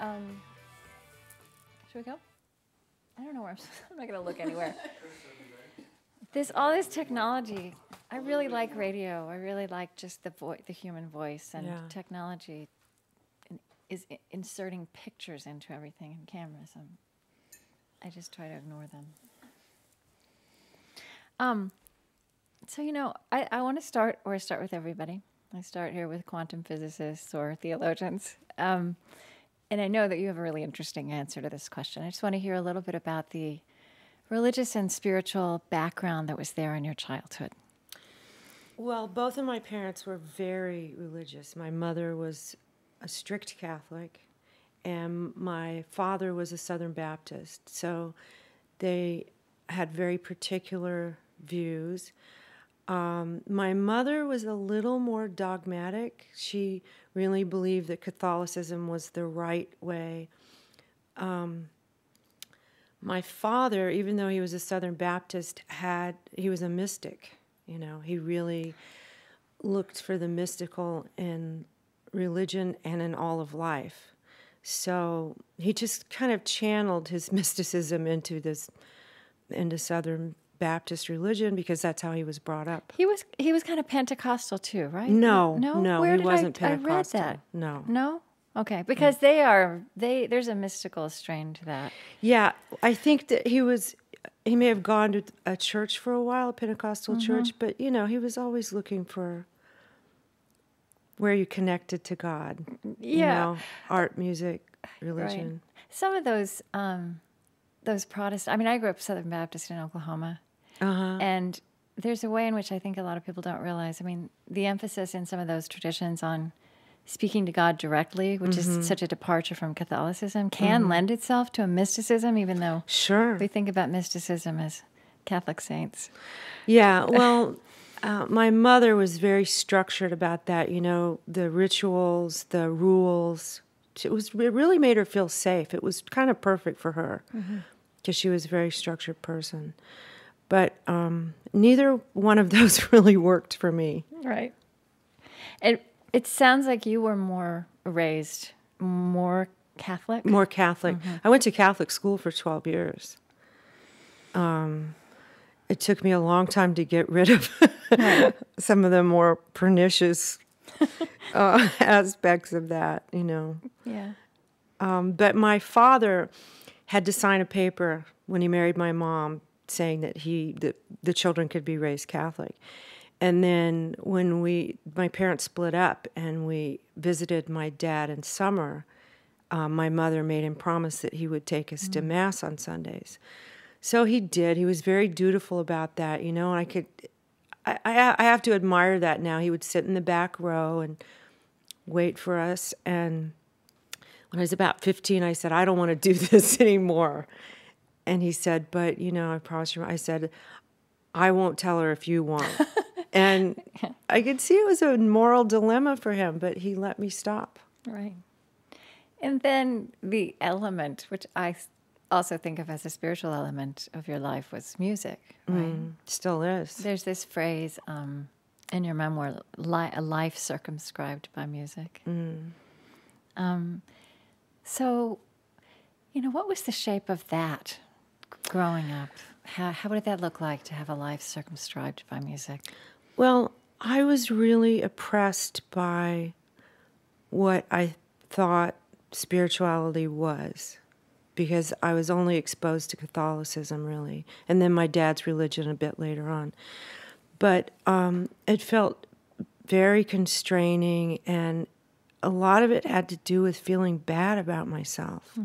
Um, should we go? I don't know where I'm. I'm not gonna look anywhere. this all this technology. I really like radio. I really like just the voice, the human voice, and Yeah. technology in- is i- inserting pictures into everything and cameras. And I just try to ignore them. Um. So you know, I, I want to start where I start with everybody. I start here with quantum physicists or theologians. Um, and I know that you have a really interesting answer to this question. I just want to hear a little bit about the religious and spiritual background that was there in your childhood. Well, both of my parents were very religious. My mother was a strict Catholic, and my father was a Southern Baptist. So they had very particular views. Um, my mother was a little more dogmatic. She really believed that Catholicism was the right way. Um, my father, even though he was a Southern Baptist, had he was a mystic. You know, he really looked for the mystical in religion and in all of life. So he just kind of channeled his mysticism into this into Southern Baptist religion because that's how he was brought up. He was he was kind of Pentecostal too, right? No, no, no, Where he did wasn't I, I read that. No. No. Okay, because they are they. There's a mystical strain to that. Yeah, I think that he was. He may have gone to a church for a while, a Pentecostal Mm-hmm. church, but you know, he was always looking for where you connected to God. You Yeah. know, art, music, religion. Some of those um, those Protestant. I mean, I grew up Southern Baptist in Oklahoma, Uh-huh. and there's a way in which I think a lot of people don't realize. I mean, the emphasis in some of those traditions on speaking to God directly, which Mm-hmm. is such a departure from Catholicism, can lend itself to a mysticism, even though Sure. we think about mysticism as Catholic saints. Yeah, well, uh, my mother was very structured about that. You know, the rituals, the rules. It was it really made her feel safe. It was kind of perfect for her because she was a very structured person. But um, neither one of those really worked for me. Right. It it sounds like you were more raised more Catholic. More Catholic. I went to Catholic school for twelve years. Um, it took me a long time to get rid of some of the more pernicious uh, aspects of that. You know. Yeah. Um, but my father had to sign a paper when he married my mom saying that he that the children could be raised Catholic. And then when we my parents split up and we visited my dad in summer, um, my mother made him promise that he would take us to mass on Sundays. So he did. He was very dutiful about that, you know. And I could, I, I, I have to admire that now. He would sit in the back row and wait for us. And when I was about 15, I said, I don't want to do this anymore. And he said, But, you know, I promised you, I said, I won't tell her if you won't. and I could see it was a moral dilemma for him, but he let me stop. Right. And then the element, which I also think of as a spiritual element of your life, was music. Right. Still is. There's this phrase um, in your memoir, li- "a life circumscribed by music." Um, so, you know, what was the shape of that growing up? How, how did that look like to have a life circumscribed by music? Well, I was really oppressed by what I thought spirituality was because I was only exposed to Catholicism, really, and then my dad's religion a bit later on. But um, it felt very constraining, and a lot of it had to do with feeling bad about myself.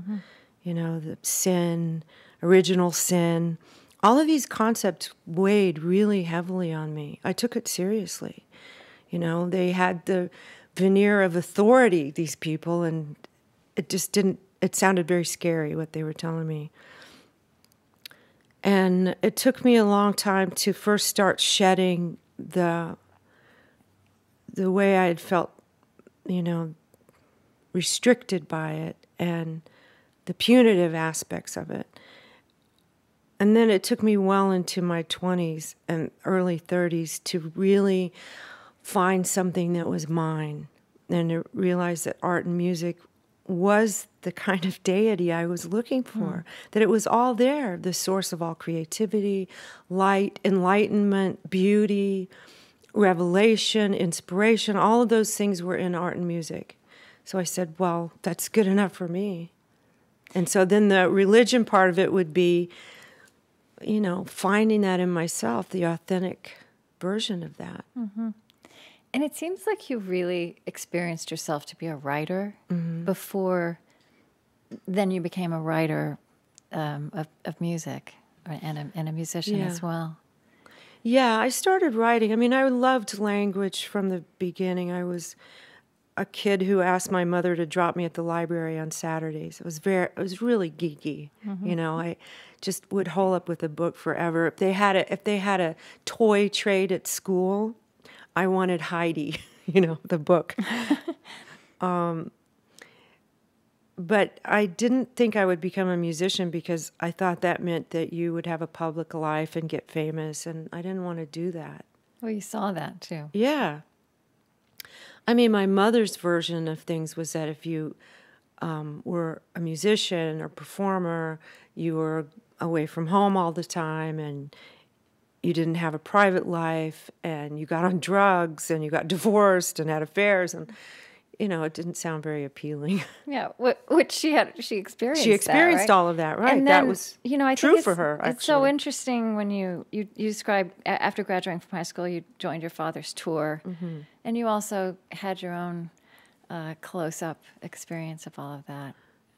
You know, the sin, original sin. All of these concepts weighed really heavily on me. I took it seriously. You know, they had the veneer of authority, these people, and it just didn't, it sounded very scary what they were telling me. And it took me a long time to first start shedding the the way I had felt, you know, restricted by it and the punitive aspects of it. And then it took me well into my 20s and early 30s to really find something that was mine and to realize that art and music was the kind of deity I was looking for, hmm. that it was all there the source of all creativity, light, enlightenment, beauty, revelation, inspiration, all of those things were in art and music. So I said, well, that's good enough for me. And so then the religion part of it would be, you know, finding that in myself, the authentic version of that. Mm-hmm. And it seems like you really experienced yourself to be a writer mm-hmm. before then you became a writer um, of, of music and a, and a musician Yeah. as well. Yeah, I started writing. I mean, I loved language from the beginning. I was a kid who asked my mother to drop me at the library on Saturdays. It was very, it was really geeky. Mm-hmm. You know, I just would hole up with a book forever. If they had a, if they had a toy trade at school, I wanted Heidi. You know, the book. um, but I didn't think I would become a musician because I thought that meant that you would have a public life and get famous, and I didn't want to do that. Well, you saw that too. Yeah. I mean, my mother's version of things was that if you um, were a musician or performer, you were away from home all the time and you didn't have a private life and you got on drugs and you got divorced and had affairs and you know it didn't sound very appealing Yeah, which she had, she experienced. she that, experienced right? all of that right And that was you know, I true think for her It's so interesting when you you you describe after graduating from high school, you joined your father's tour, Mm-hmm. and you also had your own uh, close up experience of all of that.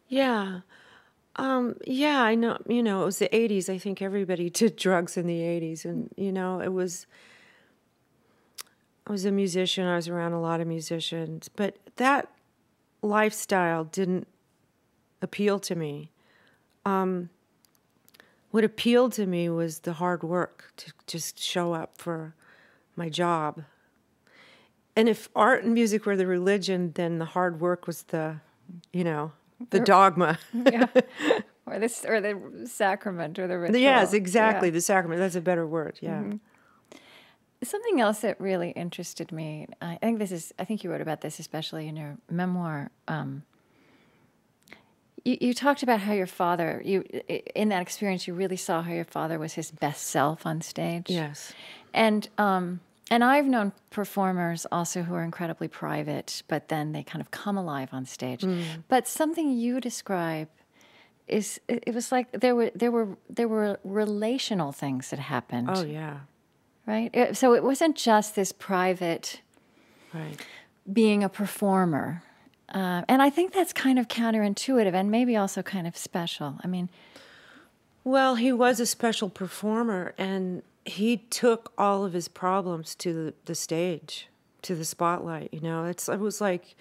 Yeah. Um, yeah, I know, you know, it was the 80s. I think everybody did drugs in the 80s. And, you know, it was, I was a musician. I was around a lot of musicians. But that lifestyle didn't appeal to me. Um, what appealed to me was the hard work to just show up for my job. And if art and music were the religion, then the hard work was the, you know, the dogma. Yeah, or this or the sacrament or the ritual. Yes, exactly. Yeah. The sacrament. That's a better word. Yeah. Something else that really interested me. I think this is. I think you wrote about this, especially in your memoir. Um, you, you talked about how your father. You in that experience, you really saw how your father was his best self on stage. Yes. And um, and I've known performers also who are incredibly private, but then they kind of come alive on stage. Mm. But something you describe is it, it was like there were there were there were relational things that happened, Oh yeah. right? So it wasn't just this private Right. being a performer. Uh, and I think that's kind of counterintuitive and maybe also kind of special. I mean, Well, he was a special performer, and he took all of his problems to the, the stage, to the spotlight. You know, it's it was like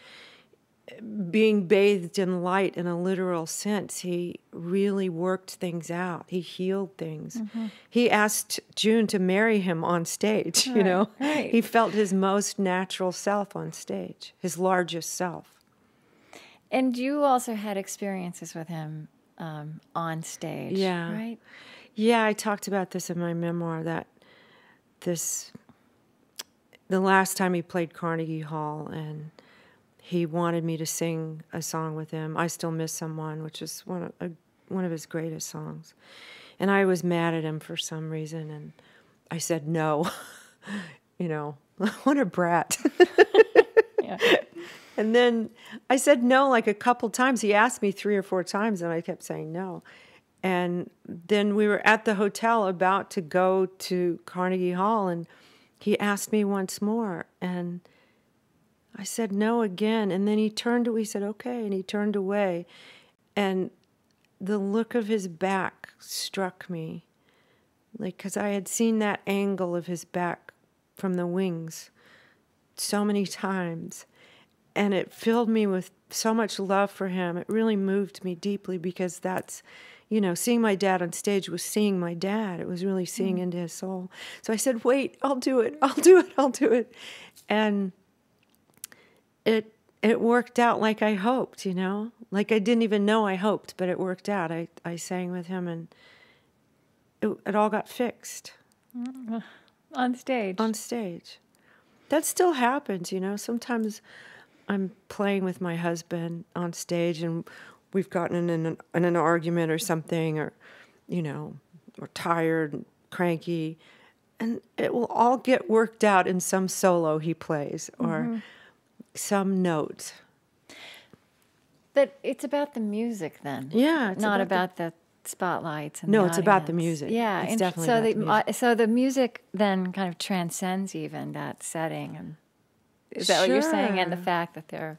being bathed in light in a literal sense. He really worked things out. He healed things. He asked June to marry him on stage. You know, right. he felt his most natural self on stage, his largest self. and you also had experiences with him um, on stage, Yeah. right? Yeah, I talked about this in my memoir that this the last time he played Carnegie Hall and he wanted me to sing a song with him. I still miss someone, which is one of a, one of his greatest songs. And I was mad at him for some reason and I said no. you know, what a brat. Yeah. And then I said no like a couple times. He asked me three or four times, and I kept saying no. And then we were at the hotel about to go to Carnegie Hall, and he asked me once more. And I said no again. And then he turned. He said, okay. And he turned away. And the look of his back struck me. Like, because I had seen that angle of his back from the wings so many times and it filled me with so much love for him. It really moved me deeply because that's, you know, seeing my dad on stage was seeing my dad. It was really seeing mm. into his soul. So I said, "Wait, I'll do it. I'll do it. I'll do it." And it it worked out like I hoped, you know? Like I didn't even know I hoped, but it worked out. I I sang with him and it, it all got fixed mm. On stage. on stage. That still happens, you know. Sometimes I'm playing with my husband on stage and we've gotten in an, in an argument or something, or, you know, we're tired, cranky, and it will all get worked out in some solo he plays or Mm-hmm. some note. But it's about the music then. Yeah, it's not about about, the, spotlights. And No, the it's about the music. Yeah, It's and definitely so about the, the music. uh, so the music then kind of transcends even that setting, and is that what you're saying? And the fact that they're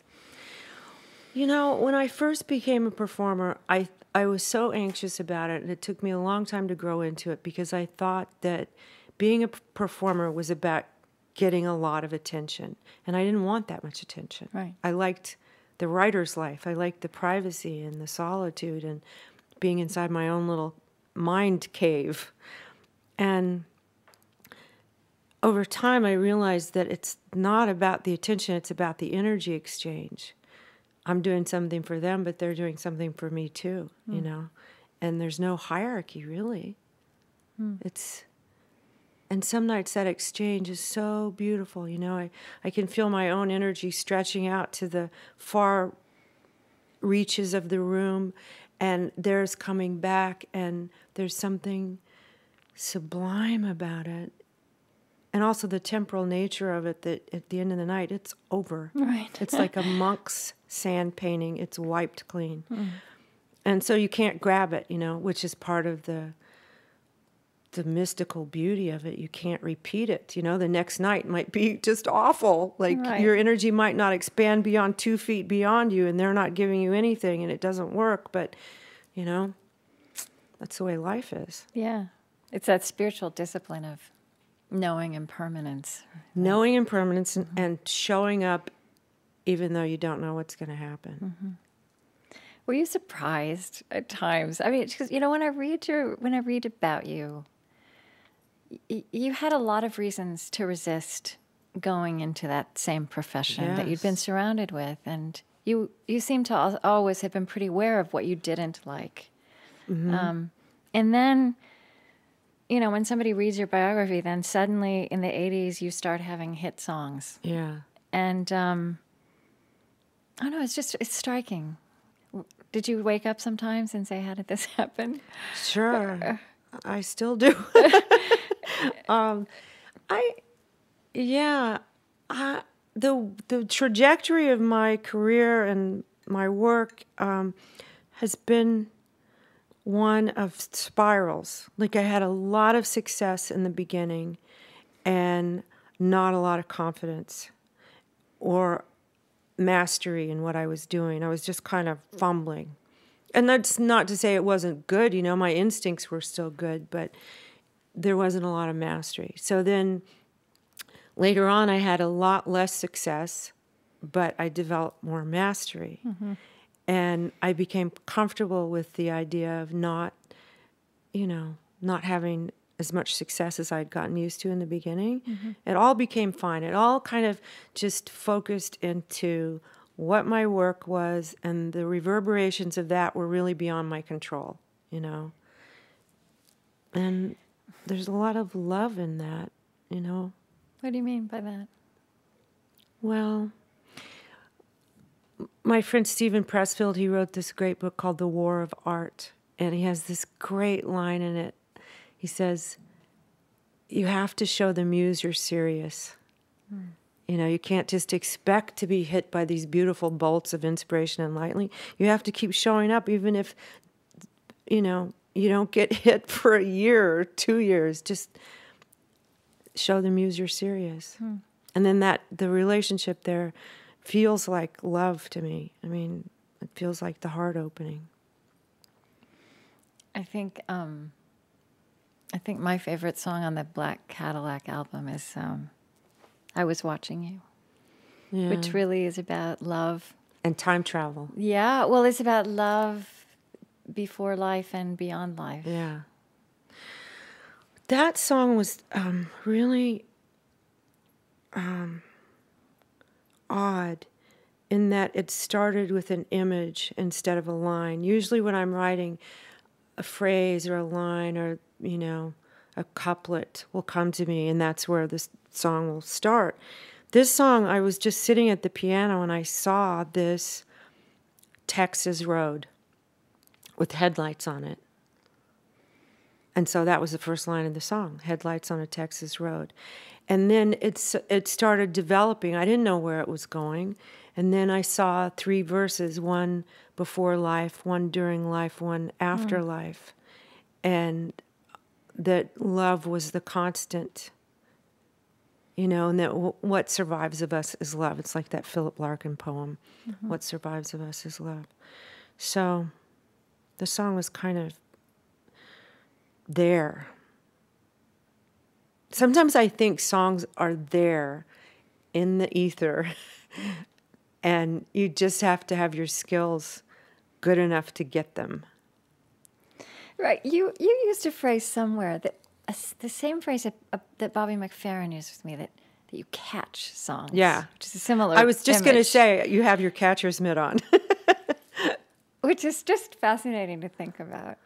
You know, when I first became a performer, I I was so anxious about it, and it took me a long time to grow into it because I thought that being a performer was about getting a lot of attention, and I didn't want that much attention. Right. I liked the writer's life. I liked the privacy and the solitude and being inside my own little mind cave. And over time, I realized that it's not about the attention, it's about the energy exchange. I'm doing something for them, but they're doing something for me too, you hmm. know? And there's no hierarchy really. Hmm. It's, and some nights that exchange is so beautiful, you know? I, I can feel my own energy stretching out to the far reaches of the room, and theirs coming back, and there's something sublime about it. And also the temporal nature of it that at the end of the night, it's over. Right. It's like a monk's sand painting, it's wiped clean. Hmm. And so you can't grab it, you know, which is part of the the mystical beauty of it. You can't repeat it. You know, the next night might be just awful. Like Right. your energy might not expand beyond two feet beyond you and they're not giving you anything and it doesn't work. But, you know, that's the way life is. yeah, it's that spiritual discipline of knowing impermanence. Knowing impermanence and, and showing up even though you don't know what's going to happen. Were you surprised at times? I mean, because you know, when I read your, when I read about you, y- you had a lot of reasons to resist going into that same profession that you'd been surrounded with, and you you seem to al- always have been pretty aware of what you didn't like. Um, and then, you know, when somebody reads your biography, then suddenly in the '80s you start having hit songs Yeah. and um, I don't know. It's just it's striking. Did you wake up sometimes and say, "How did this happen?" Sure. I still do. um, I, yeah, I, the the trajectory of my career and my work um, has been one of spirals. Like I had a lot of success in the beginning, and not a lot of confidence, or mastery in what I was doing. I was just kind of fumbling and that's not to say it wasn't good you know my instincts were still good but there wasn't a lot of mastery so then later on i had a lot less success but i developed more mastery mm-hmm. And i became comfortable with the idea of not you know not having as much success as i'd gotten used to in the beginning. Mm-hmm. It all became fine. It all kind of just focused into what my work was and the reverberations of that were really beyond my control you know? And there's a lot of love in that you know? What do you mean by that? well my friend Steven Pressfield he wrote this great book called The War of Art and he has this great line in it he says you have to show the muse you're serious hmm. You know, you can't just expect to be hit by these beautiful bolts of inspiration and lightning. You have to keep showing up, even if, you know, you don't get hit for a year or two years. Just show the muse you're serious. Hmm. And then that, the relationship there feels like love to me. I mean, it feels like the heart opening. I think um, I think my favorite song on the Black Cadillac album is um, "I Was Watching You," Yeah. which really is about love. and time travel. Yeah, well, it's about love before life and beyond life. Yeah. That song was um, really um, odd in that it started with an image instead of a line. Usually, when I'm writing a phrase or a line or, you know, a couplet will come to me, and that's where this song will start. this song, I was just sitting at the piano and I saw this Texas road with headlights on it. And so that was the first line of the song, headlights on a Texas road. And then it's it started developing. I didn't know where it was going. And then I saw three verses, one before life, one during life, one after mm. life. And that love was the constant you know, and that w- what survives of us is love. It's like that Philip Larkin poem, mm-hmm. What Survives of Us is Love. So the song was kind of there. Sometimes I think songs are there in the ether, and you just have to have your skills good enough to get them. Right. You you used a phrase somewhere that a, the same phrase that, uh, that Bobby McFerrin used with me that that you catch songs. Yeah, which is a similar. I was just going to say you have your catcher's mitt on, which is just fascinating to think about.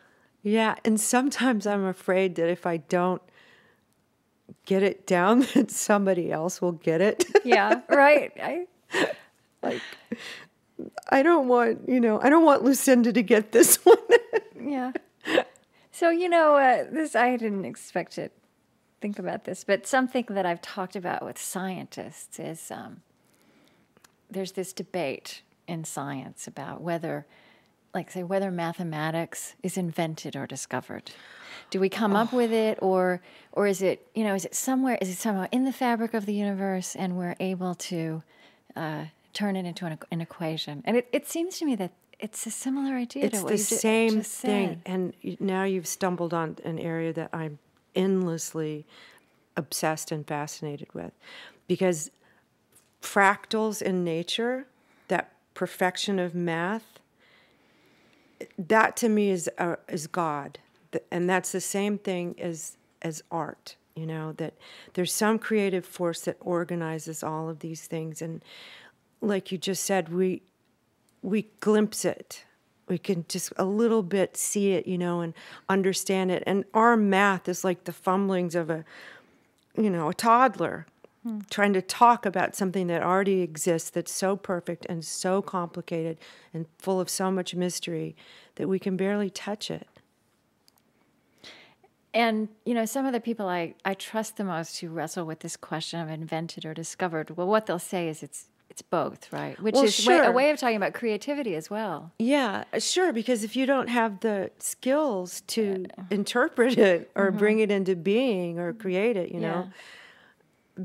Yeah, and sometimes I'm afraid that if I don't get it down, that somebody else will get it. yeah, right. I like. I don't want you know I don't want Lucinda to get this one. yeah. So you know, uh, this I didn't expect to think about this, but something that I've talked about with scientists is um, there's this debate in science about whether, like, say, whether mathematics is invented or discovered. Do we come oh. up with it, or or is it you know is it somewhere is it somehow in the fabric of the universe, and we're able to uh, turn it into an, an equation? And it, it seems to me that it's a similar idea. It's the same thing, and now you've stumbled on an area that I'm endlessly obsessed and fascinated with, because fractals in nature, that perfection of math, that to me is uh, is God, and that's the same thing as as art. You know that there's some creative force that organizes all of these things, and like you just said, we we glimpse it. We can just a little bit see it, you know, and understand it. And our math is like the fumblings of a, you know, a toddler hmm. trying to talk about something that already exists that's so perfect and so complicated and full of so much mystery that we can barely touch it. And you know, some of the people I, I trust the most who wrestle with this question of invented or discovered, well, what they'll say is it's it's both, right? Which well, is sure. way, a way of talking about creativity as well. Yeah, sure. Because if you don't have the skills to yeah. interpret it or mm-hmm. bring it into being or create it, you know,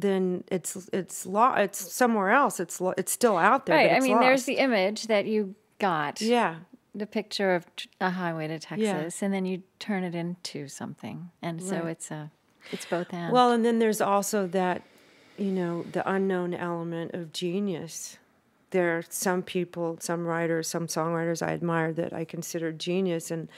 then it's it's law. It's somewhere else. It's it's still out there. Right. I mean, lost. there's the image that you got. Yeah. The picture of a highway to Texas, yeah. and then you turn it into something, and right. so it's a it's both and. Well, and then there's also that you know, the unknown element of genius. There are some people, some writers, some songwriters I admire that I consider genius, and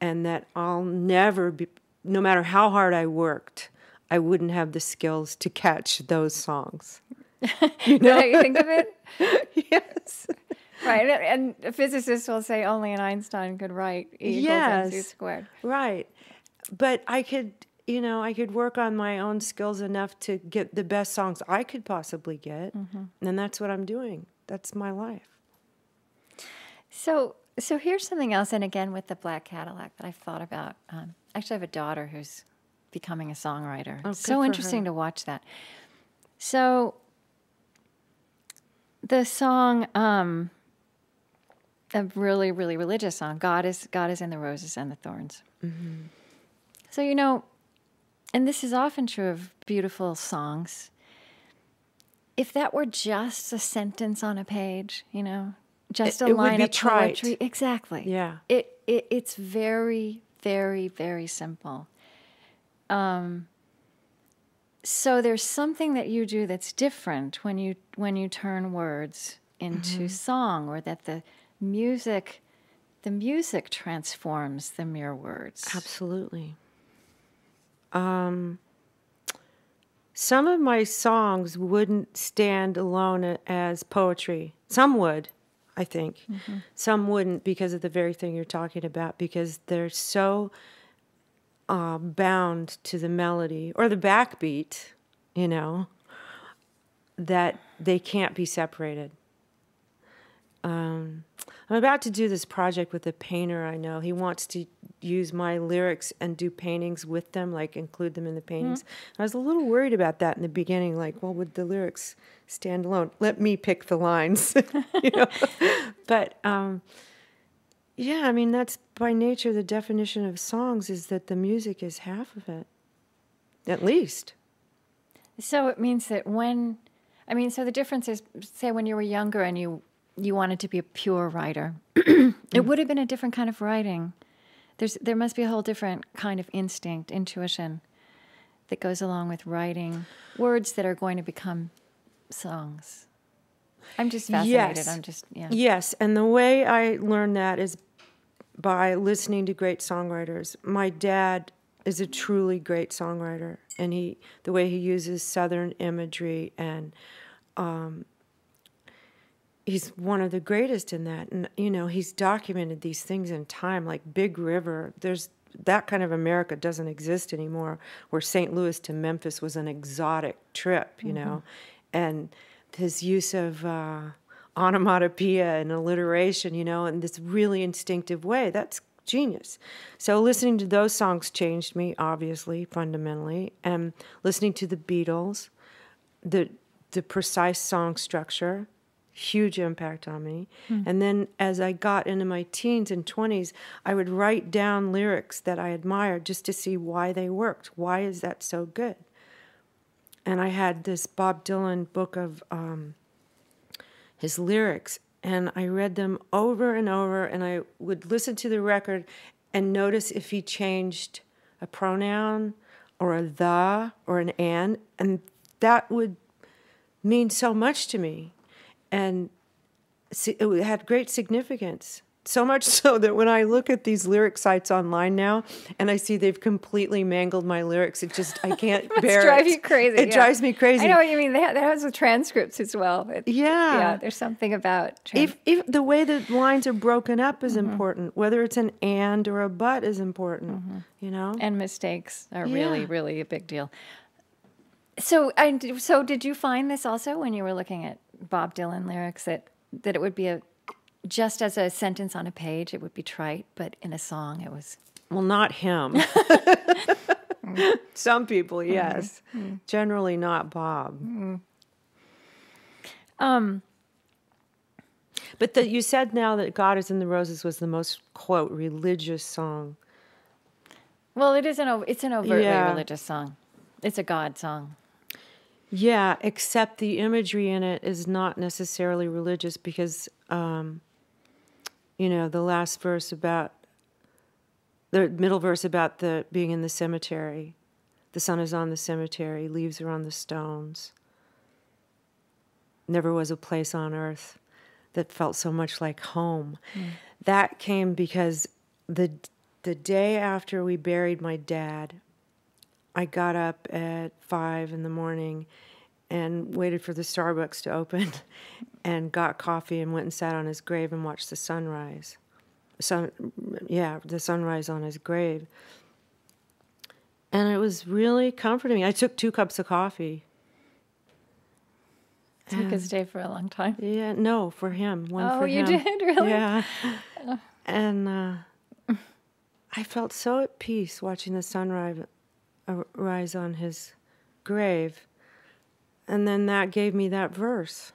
and that I'll never be, no matter how hard I worked, I wouldn't have the skills to catch those songs. You know, you think of it. yes. Right, and physicists will say only an Einstein could write E yes, equals mc squared. Right, but I could you know, I could work on my own skills enough to get the best songs I could possibly get. Mm-hmm. And that's what I'm doing. That's my life. So, so here's something else. And again, with the Black Cadillac that I've thought about. Um, actually, I have a daughter who's becoming a songwriter. Oh, so interesting her. to watch that. So, the song, um, a really, really religious song, God is God is in the roses and the thorns. Mm-hmm. So you know, and this is often true of beautiful songs. If that were just a sentence on a page, you know, just a it line of poetry, trite. exactly. Yeah. It, it it's very very very simple. Um, so there's something that you do that's different when you when you turn words into mm-hmm. song, or that the music the music transforms the mere words. Absolutely. Um, some of my songs wouldn't stand alone as poetry. Some would, I think. Mm-hmm. Some wouldn't because of the very thing you're talking about, because they're so uh, bound to the melody or the backbeat, you know. that they can't be separated. Um, I'm about to do this project with a painter I know. He wants to use my lyrics and do paintings with them, like include them in the paintings. I was a little worried about that in the beginning, like, well, would the lyrics stand alone? Let me pick the lines, you know. but um, yeah, I mean, that's by nature the definition of songs is that the music is half of it, at least. So it means that when, I mean, so the difference is, say, when you were younger and you you wanted to be a pure writer, it mm. would have been a different kind of writing. There's there must be a whole different kind of instinct, intuition, that goes along with writing words that are going to become songs. I'm just fascinated. Yes. I'm just yeah. Yes, and the way I learned that is by listening to great songwriters. My dad is a truly great songwriter, and he the way he uses southern imagery and um, he's one of the greatest in that. And you know, he's documented these things in time, like Big River. There's that kind of America doesn't exist anymore, where St. Louis to Memphis was an exotic trip, you know, and his use of uh, onomatopoeia and alliteration, you know, in this really instinctive way. That's genius. So listening to those songs changed me, obviously, fundamentally, and listening to the Beatles, the the precise song structure, huge impact on me. And then as I got into my teens and 20s, I would write down lyrics that I admired just to see why they worked. Why is that so good? And I had this Bob Dylan book of um, his lyrics, and I read them over and over, and I would listen to the record and notice if he changed a pronoun or a the or an and, and that would mean so much to me. And it had great significance. So much so that when I look at these lyric sites online now and I see they've completely mangled my lyrics, it just, I can't bear drive it. Drives you crazy. It yeah. drives me crazy. I know what you mean. That has the transcripts as well. It- Yeah. yeah. There's something about if, if the way the lines are broken up is mm-hmm. important, whether it's an and or a but is important, mm-hmm. you know? and mistakes are really really a big deal so I, so did you find this also when you were looking at bob dylan lyrics that that it would be a just as a sentence on a page it would be trite but in a song it was Well, not him. Some people, yes. Generally not Bob. um But that you said now that God is in the Roses was the most quote religious song. well it is an o- it's an overtly Yeah. religious song it's a god song Yeah, except the imagery in it is not necessarily religious because, um, you know, the last verse about the middle verse about the being in the cemetery, the sun is on the cemetery, leaves are on the stones. Never was a place on earth that felt so much like home. Mm. That came because the the day after we buried my dad, I got up at five in the morning and waited for the Starbucks to open and got coffee and went and sat on his grave and watched the sunrise. Sun, yeah, the sunrise on his grave. And it was really comforting. I took two cups of coffee. so you could stay for a long time Yeah, no, for him. One Oh, for you him. did? Really? Yeah. and uh, I felt so at peace watching the sunrise uh, rise on his grave. And then that gave me that verse.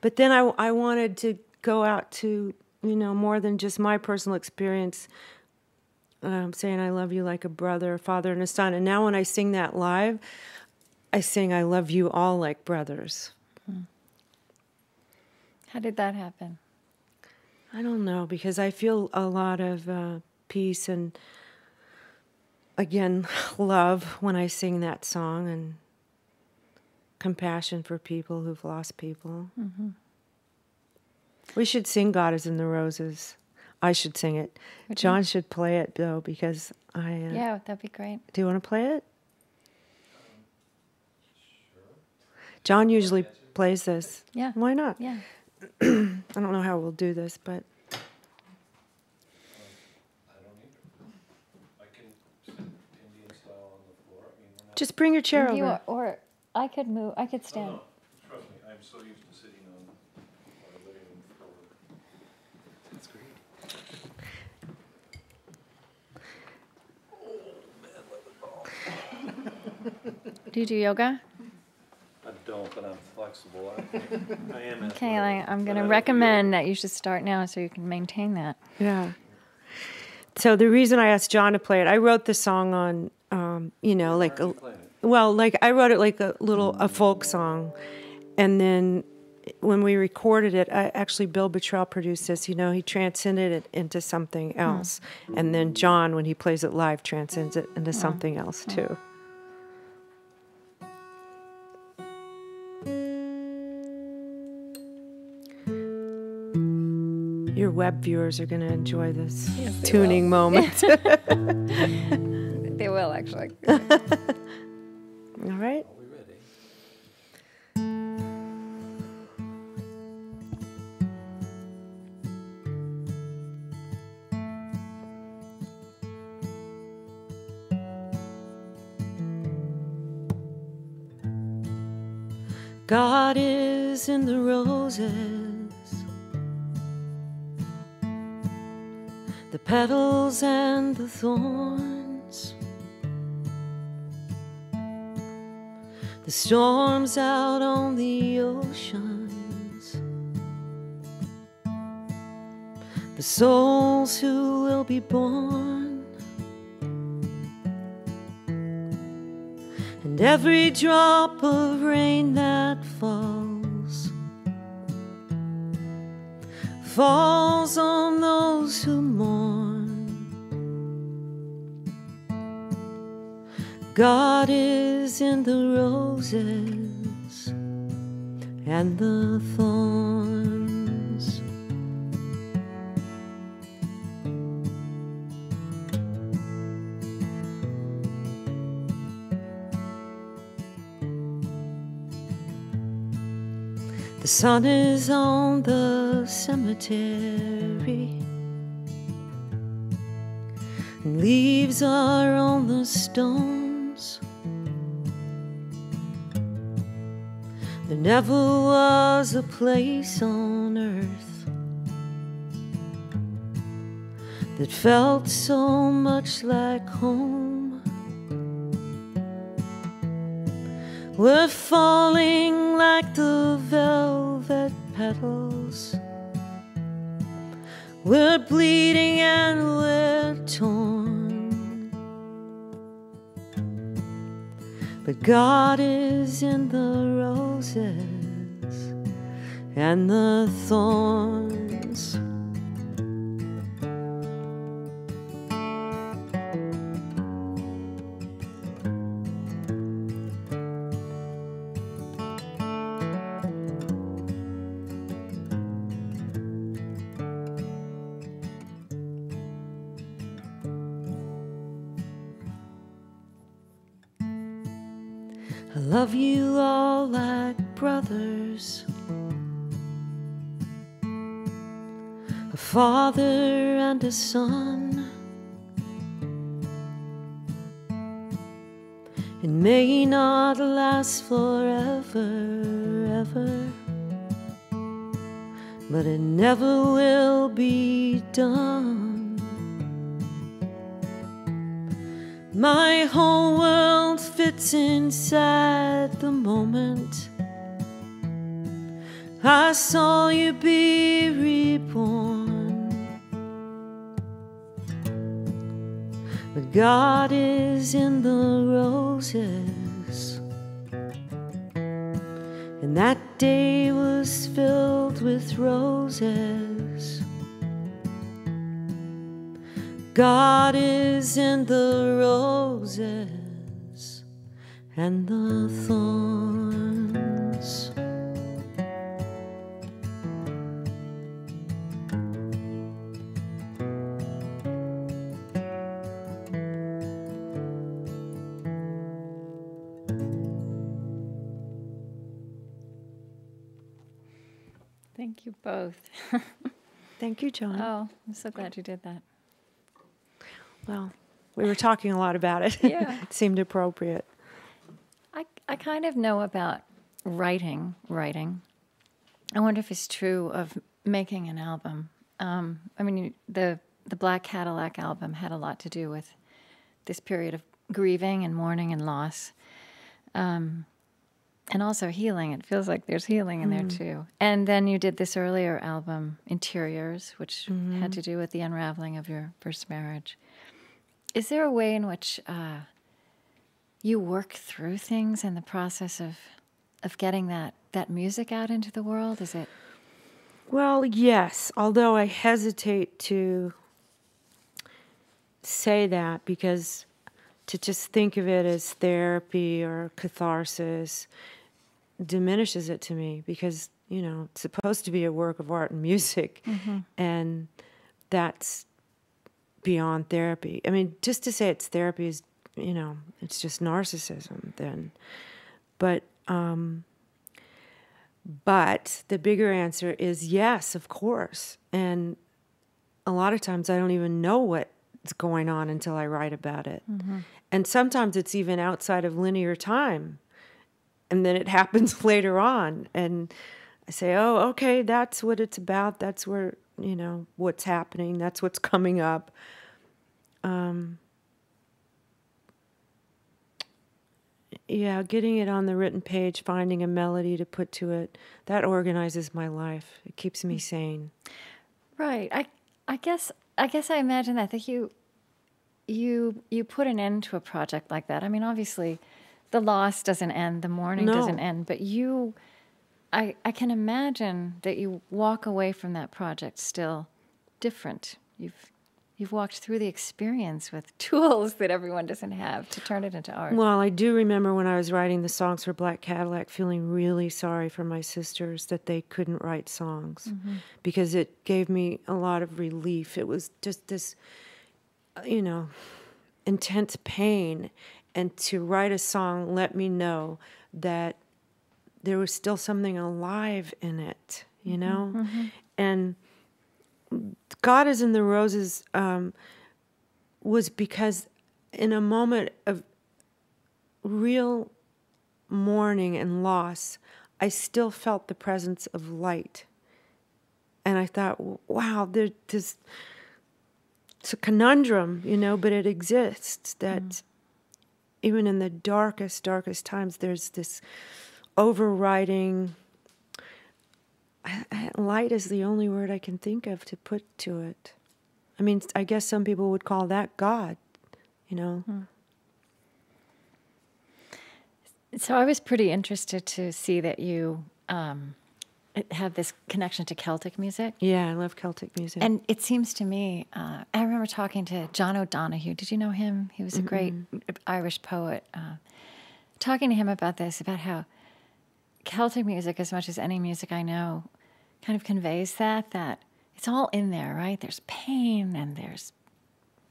But then I, I wanted to go out to, you know, more than just my personal experience, um, saying I love you like a brother, a father, and a son. And now when I sing that live, I sing I love you all like brothers. how did that happen I don't know because I feel a lot of uh, peace and again love when I sing that song and compassion for people who've lost people. We should sing "God Is in the Roses." I should sing it. Would you? John should play it though because I. Uh, yeah that'd be great Do you want to play it? John usually plays this. yeah Why not? yeah I don't know how we'll do this, but I don't need to. I can sit Indian style on the floor. I mean, we're not. just bring your chair you over. or, or I could move. I could stand. Oh, Trust me, I'm so used to sitting on our living room floor. That's great. Do you do yoga? I don't, but I'm flexible. I I am. Okay, athletic, like, I'm going to recommend that you should start now so you can maintain that. Yeah. So the reason I asked John to play it, I wrote the song on, um, you know, like feel a, it. Play it. well, like I wrote it like a little a folk song, and then when we recorded it, I actually Bill Bottrell produced this. You know, he transcended it into something hmm. else, and then John, when he plays it live, transcends it into hmm. something else hmm. too. Your web viewers are going to enjoy this Yes, tuning moment. They will, actually. All right. Are we ready? God is in the roses, the petals and the thorns, the storms out on the oceans, the souls who will be born. and every drop of rain that falls falls on those who mourn. God is in the roses and the thorns. The sun is on the cemetery. Leaves are on the stones. Never was a place on earth that felt so much like home. We're falling like the velvet petals. We're bleeding and we're torn. But God is in the roses and the thorns. And. It may not last forever, ever. But it never will be done. My whole world fits inside the moment I saw you be reborn. God is in the roses, and that day was filled with roses. God is in the roses and the thorns. Both. Thank you, John. Oh, I'm so glad you did that. Well, we were talking a lot about it. Yeah. it seemed appropriate. I, I kind of know about writing, writing. I wonder if it's true of making an album. Um, I mean, the the Black Cadillac album had a lot to do with this period of grieving and mourning and loss, um, and also healing. It feels like there's healing in there too. And then you did this earlier album, Interiors, which had to do with the unraveling of your first marriage. Is there a way in which uh, you work through things in the process of of getting that that music out into the world? Is it Well, yes, although I hesitate to say that because to just think of it as therapy or catharsis diminishes it to me because, you know, it's supposed to be a work of art and music and that's beyond therapy. I mean, just to say it's therapy is, you know, it's just narcissism then. But um but the bigger answer is yes, of course. And a lot of times I don't even know what's going on until I write about it. And sometimes it's even outside of linear time. And then it happens later on. And I say, oh, okay, that's what it's about. That's where, you know, what's happening. That's what's coming up. Um, Yeah, getting it on the written page, finding a melody to put to it, that organizes my life. It keeps me sane. right? I I guess I guess I imagine that that you you you put an end to a project like that. I mean, obviously, the loss doesn't end, the mourning No. doesn't end, but you. I, I can imagine that you walk away from that project still different. You've you've walked through the experience with tools that everyone doesn't have to turn it into art. Well, I do remember when I was writing the songs for Black Cadillac feeling really sorry for my sisters that they couldn't write songs mm-hmm. because it gave me a lot of relief. It was just this, you know, intense pain. And to write a song let me know that there was still something alive in it, you know? And God is in the Roses um, was because in a moment of real mourning and loss, I still felt the presence of light. And I thought, wow, there, this, it's a conundrum, you know, but it exists that even in the darkest, darkest times, there's this overriding light is the only word I can think of to put to it. I mean, I guess some people would call that God, you know. So I was pretty interested to see that you um, have this connection to Celtic music. Yeah, I love Celtic music. And it seems to me, uh, I remember talking to John O'Donohue. Did you know him? He was a great Irish poet. Uh, talking to him about this, about how Celtic music, as much as any music I know, kind of conveys that, that it's all in there, right? There's pain and there's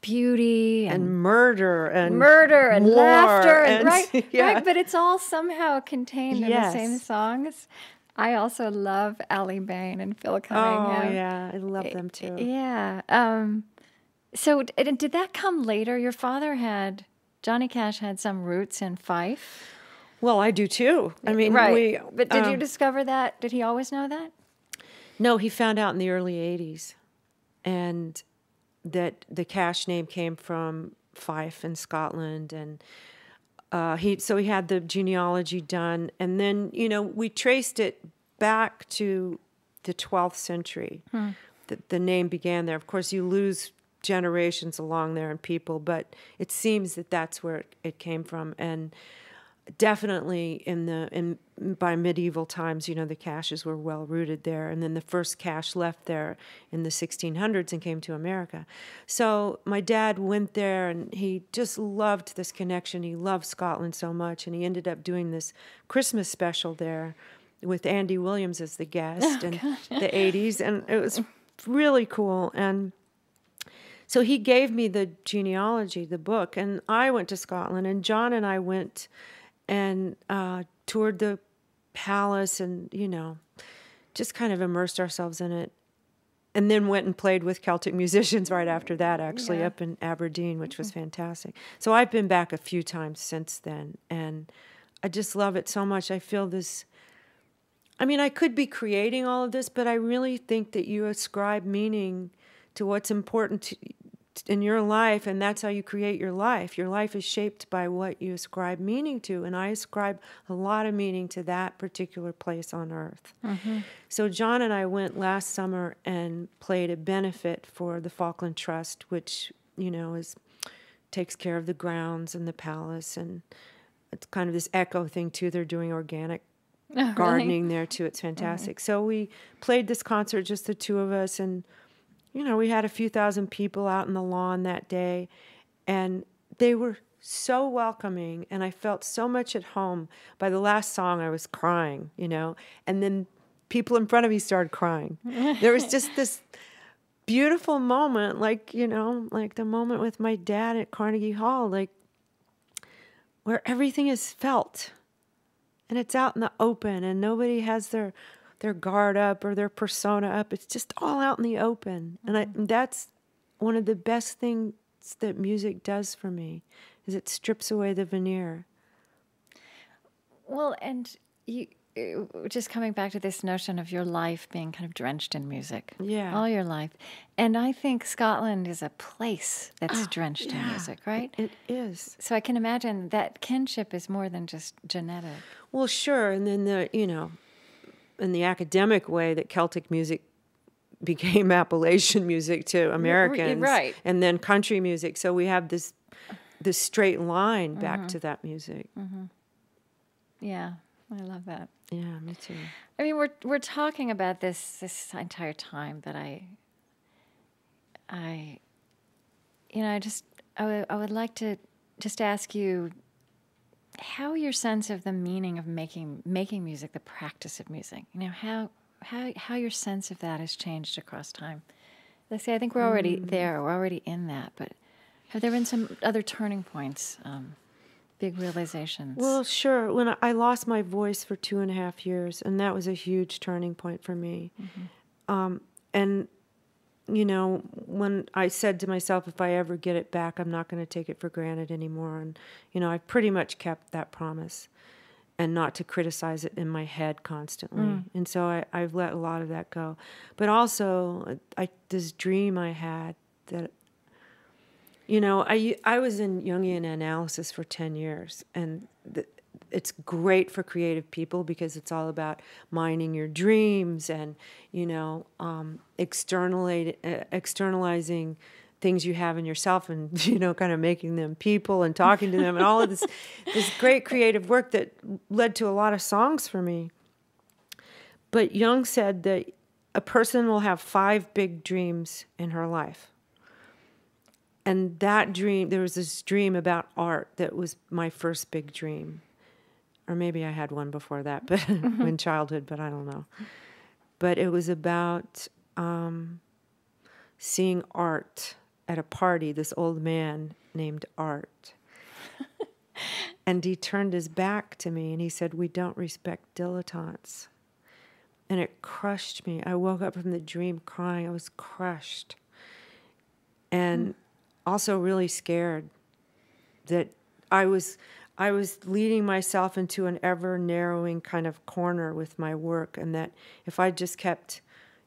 beauty and, and murder and murder and laughter and, and- right, yeah. right. But it's all somehow contained in the same songs. I also love Aly Bain and Phil Oh yeah, I love them too. Yeah. Um, so did that come later? Your father had Johnny Cash had some roots in Fife, Well, I do too. I mean, right? we. but did you um, discover that? Did he always know that? No, he found out in the early '80s, and that the Cash name came from Fife in Scotland, and uh, he so he had the genealogy done, and then you know we traced it back to the 12th century. The, the name began there. Of course, you lose generations along there and people, but it seems that that's where it, it came from, and definitely in the in by medieval times you know the Cashes were well rooted there. And then the first Cash left there in the 1600s and came to america. So my dad went there and he just loved this connection. He loved scotland so much. And he ended up doing this christmas special there with andy williams as the guest oh, in the 80s and it was really cool. And so he gave me the genealogy, the book, and I went to Scotland, and John and I went and uh, toured the palace, and you know, just kind of immersed ourselves in it, and then went and played with Celtic musicians right after that, actually Yeah. up in Aberdeen, which was fantastic. So I've been back a few times since then, and I just love it so much. I feel this. I mean, I could be creating all of this, but I really think that you ascribe meaning to what's important to, in your life, and that's how you create your life. Your life is shaped by what you ascribe meaning to, and I ascribe a lot of meaning to that particular place on earth. Mm-hmm. So, John and I went last summer and played a benefit for the Falkland Trust, which, you know, is takes care of the grounds and the palace and it's kind of this echo thing too. They're doing organic Oh, really? gardening there too. It's fantastic. So we played this concert, just the two of us, and you know we had a few thousand people out in the lawn that day, and they were so welcoming, and I felt so much at home. By the last song, I was crying, you know, and then people in front of me started crying. there was just this beautiful moment, like you know, like the moment with my dad at Carnegie Hall, like where everything is felt and it's out in the open and nobody has their their guard up or their persona up it's just all out in the open and I, that's one of the best things that music does for me is it strips away the veneer Well, and you uh, just coming back to this notion of your life being kind of drenched in music. Yeah. All your life. And I think Scotland is a place that's drenched in Oh, music, right? it is So I can imagine that kinship is more than just genetic. well sure and then the you know in the academic way that celtic music became appalachian music to americans right. and then country music. So we have this this straight line back mm-hmm. to that music. Mm-hmm. Yeah, I love that. yeah me too. I mean, we're we're talking about this this entire time that I, I, you know, I just I I would like to just ask you how your sense of the meaning of making making music, the practice of music, you know, how how how your sense of that has changed across time. Let's say I think we're already there, we're already in that, but have there been some other turning points, um, big realizations? Well, sure. When I- lost my voice for two and a half years, and that was a huge turning point for me. Um, and you know, when I said to myself, if I ever get it back, I'm not going to take it for granted anymore. And you know, I pretty much kept that promise, and not to criticize it in my head constantly. Mm. And so I, I've let a lot of that go. But also, I this dream I had that you know, I I was in Jungian analysis for ten years, and th- it's great for creative people because it's all about mining your dreams and you know um, externalizing uh, externalizing things you have in yourself and you know kind of making them people and talking to them and all of this this great creative work that led to a lot of songs for me. But Jung said that a person will have five big dreams in her life and that dream there was this dream about art that was my first big dream or maybe i had one before that but in childhood but i don't know. But it was about um, seeing art at a party this old man named art. And he turned his back to me and he said we don't respect dilettantes. And it crushed me. I woke up from the dream crying. I was crushed. And also really scared that I was I was leading myself into an ever narrowing kind of corner with my work and that if I just kept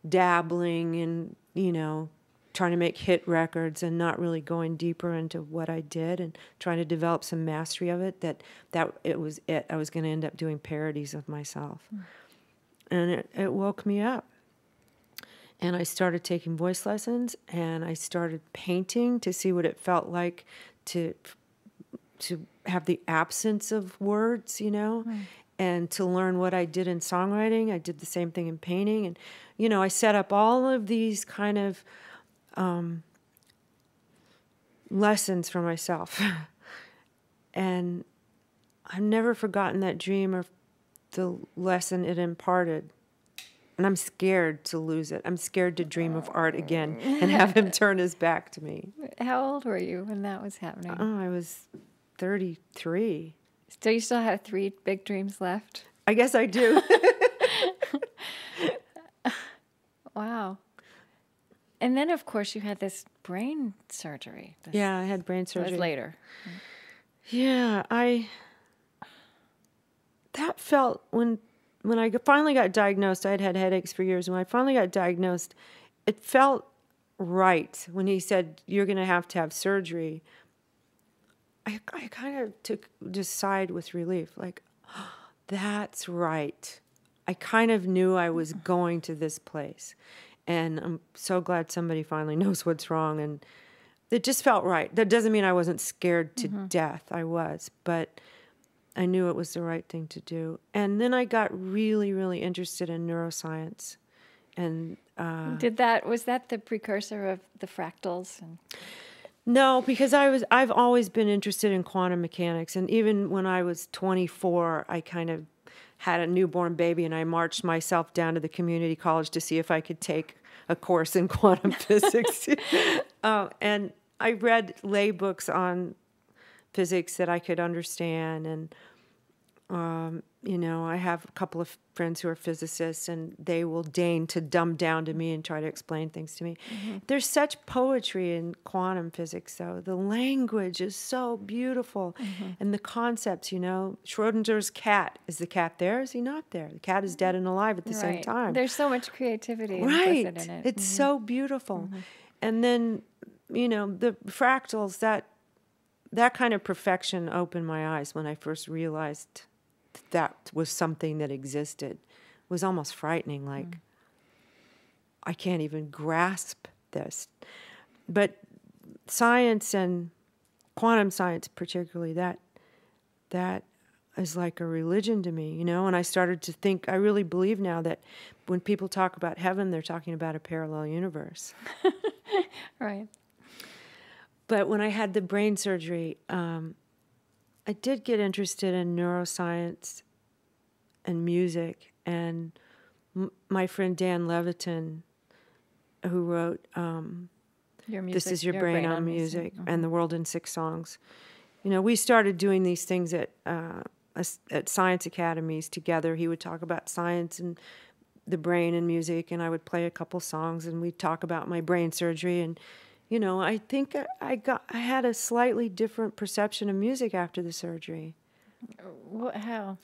dabbling and, you know, trying to make hit records and not really going deeper into what I did and trying to develop some mastery of it that that it was it. I was going to end up doing parodies of myself. Hmm. And it, it woke me up. And I started taking voice lessons and I started painting to see what it felt like to to have the absence of words, you know, and to learn what I did in songwriting. I did the same thing in painting and you know, I set up all of these kind of um, lessons for myself. and I've never forgotten that dream or the lesson it imparted. And I'm scared to lose it. I'm scared to dream of art again and have him turn his back to me. How old were you when that was happening? Oh, I was 33. So you still have three big dreams left? I guess I do. Wow. And then, of course, you had this brain surgery. This, yeah, I had brain surgery. later. Yeah, I that felt when when I finally got diagnosed. I had had headaches for years. When I finally got diagnosed, it felt right when he said you're going to have to have surgery. I I kind of took just sighed with relief, like that's right. I kind of knew I was going to this place, and I'm so glad somebody finally knows what's wrong and. It just felt right. That doesn't mean I wasn't scared to death. I was, but I knew it was the right thing to do. And then I got really, really interested in neuroscience. And uh, Did that was that the precursor of the fractals? And no, because I was I've always been interested in quantum mechanics. And even when I was 24, I kind of had a newborn baby and I marched myself down to the community college to see if I could take a course in quantum physics. uh, and I read lay books on physics that I could understand. And, um, you know, I have a couple of friends who are physicists and they will deign to dumb down to me and try to explain things to me. There's such poetry in quantum physics, though. The language is so beautiful. And the concepts, you know, Schrodinger's cat is the cat there? Is he not there? The cat is dead and alive at the same time There's so much creativity right in it. Mm-hmm. it's so beautiful and then you know the fractals that that kind of perfection opened my eyes when i first realized that was something that existed it was almost frightening like Mm. i can't even grasp this but science and quantum science particularly that that is like a religion to me, you know. And I started to think, I really believe now that when people talk about heaven, they're talking about a parallel universe. right. But when I had the brain surgery, um, I did get interested in neuroscience and music. And m- my friend Dan Levitin, who wrote um, Your music. This Is Your, Brain, on Music and The World in Six Songs, you know, we started doing these things at uh, at science academies together. He would talk about science and the brain and music, and I would play a couple songs, and we'd talk about my brain surgery. And you know, I think I- got I had a slightly different perception of music after the surgery. Uh, what, how?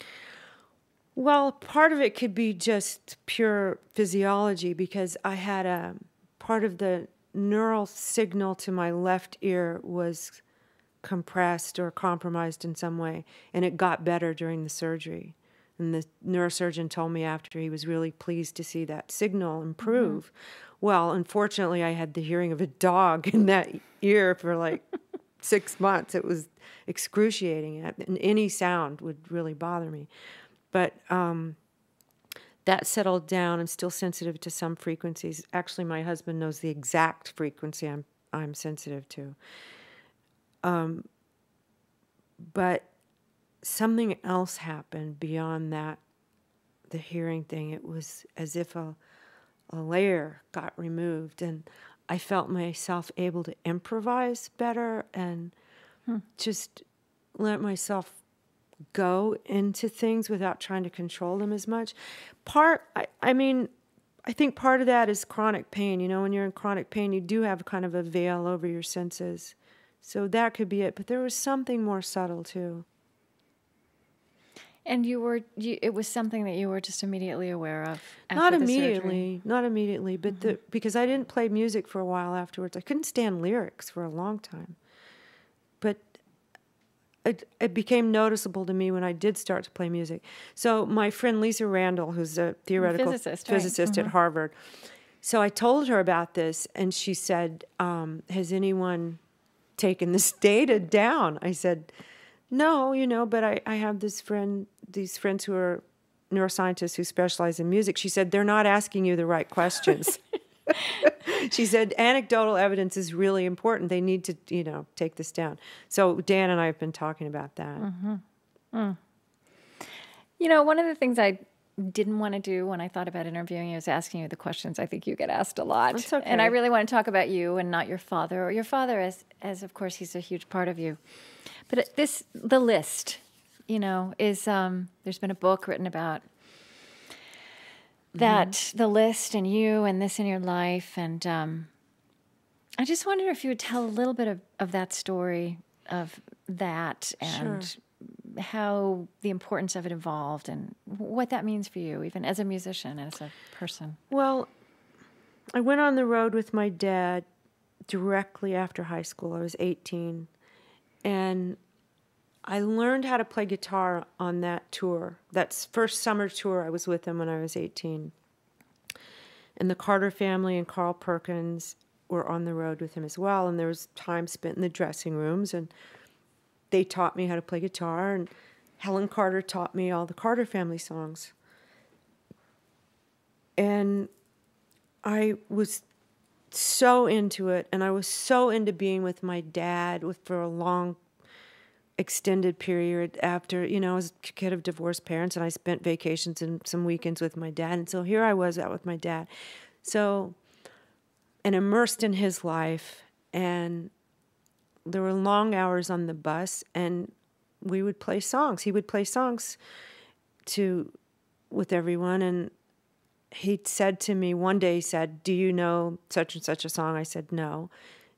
Well, part of it could be just pure physiology because I had a part of the neural signal to my left ear was compressed or compromised in some way, and it got better during the surgery. And the neurosurgeon told me after he was really pleased to see that signal improve. Well, unfortunately, I had the hearing of a dog in that ear for like six months. It was excruciating, and any sound would really bother me. But um, that settled down. I'm still sensitive to some frequencies. Actually, my husband knows the exact frequency I'm I'm sensitive to. Um, but something else happened beyond that, the hearing thing. It was as if a a layer got removed, and I felt myself able to improvise better and hmm. just let myself go into things without trying to control them as much. Part, I, I mean, I think part of that is chronic pain. You know, when you're in chronic pain, you do have kind of a veil over your senses. So that could be it. But there was something more subtle too. And you were you, it was something that you were just immediately aware of. not after the surgery. immediately, not immediately, but the, because I didn't play music for a while afterwards. I couldn't stand lyrics for a long time. But it, it became noticeable to me when I did start to play music. So my friend Lisa Randall, who's a theoretical physicist, right. physicist at Harvard, so I told her about this, and she said, um, "Has anyone taken this data down?" I said, "No, you know, but I, I have this friend, these friends who are neuroscientists who specialize in music." She said, "They're not asking you the right questions." she said anecdotal evidence is really important. They need to, you know, take this down. So Dan and I have been talking about that. Mm-hmm. Mm. You know, one of the things I didn't want to do when I thought about interviewing you is asking you the questions I think you get asked a lot. That's And I really want to talk about you and not your father or your father as as of course he's a huge part of you. But this the list, you know, is um there's been a book written about that the list and you and this in your life and um I just wondered if you would tell a little bit of, of that story of that and how the importance of it evolved and what that means for you, even as a musician, and as a person. Well, I went on the road with my dad directly after high school. I was 18. And I learned how to play guitar on that tour. That first summer tour, I was with him when I was 18. And the Carter family and Carl Perkins were on the road with him as well. And there was time spent in the dressing rooms. And they taught me how to play guitar. And Helen Carter taught me all the Carter family songs. And I was so into it and I was so into being with my dad with for a long extended period after you know I was a kid of divorced parents and I spent vacations and some weekends with my dad and so here I was out with my dad so and immersed in his life and there were long hours on the bus and we would play songs he would play songs to with everyone and he said to me one day, he said, Do you know such and such a song? I said, No.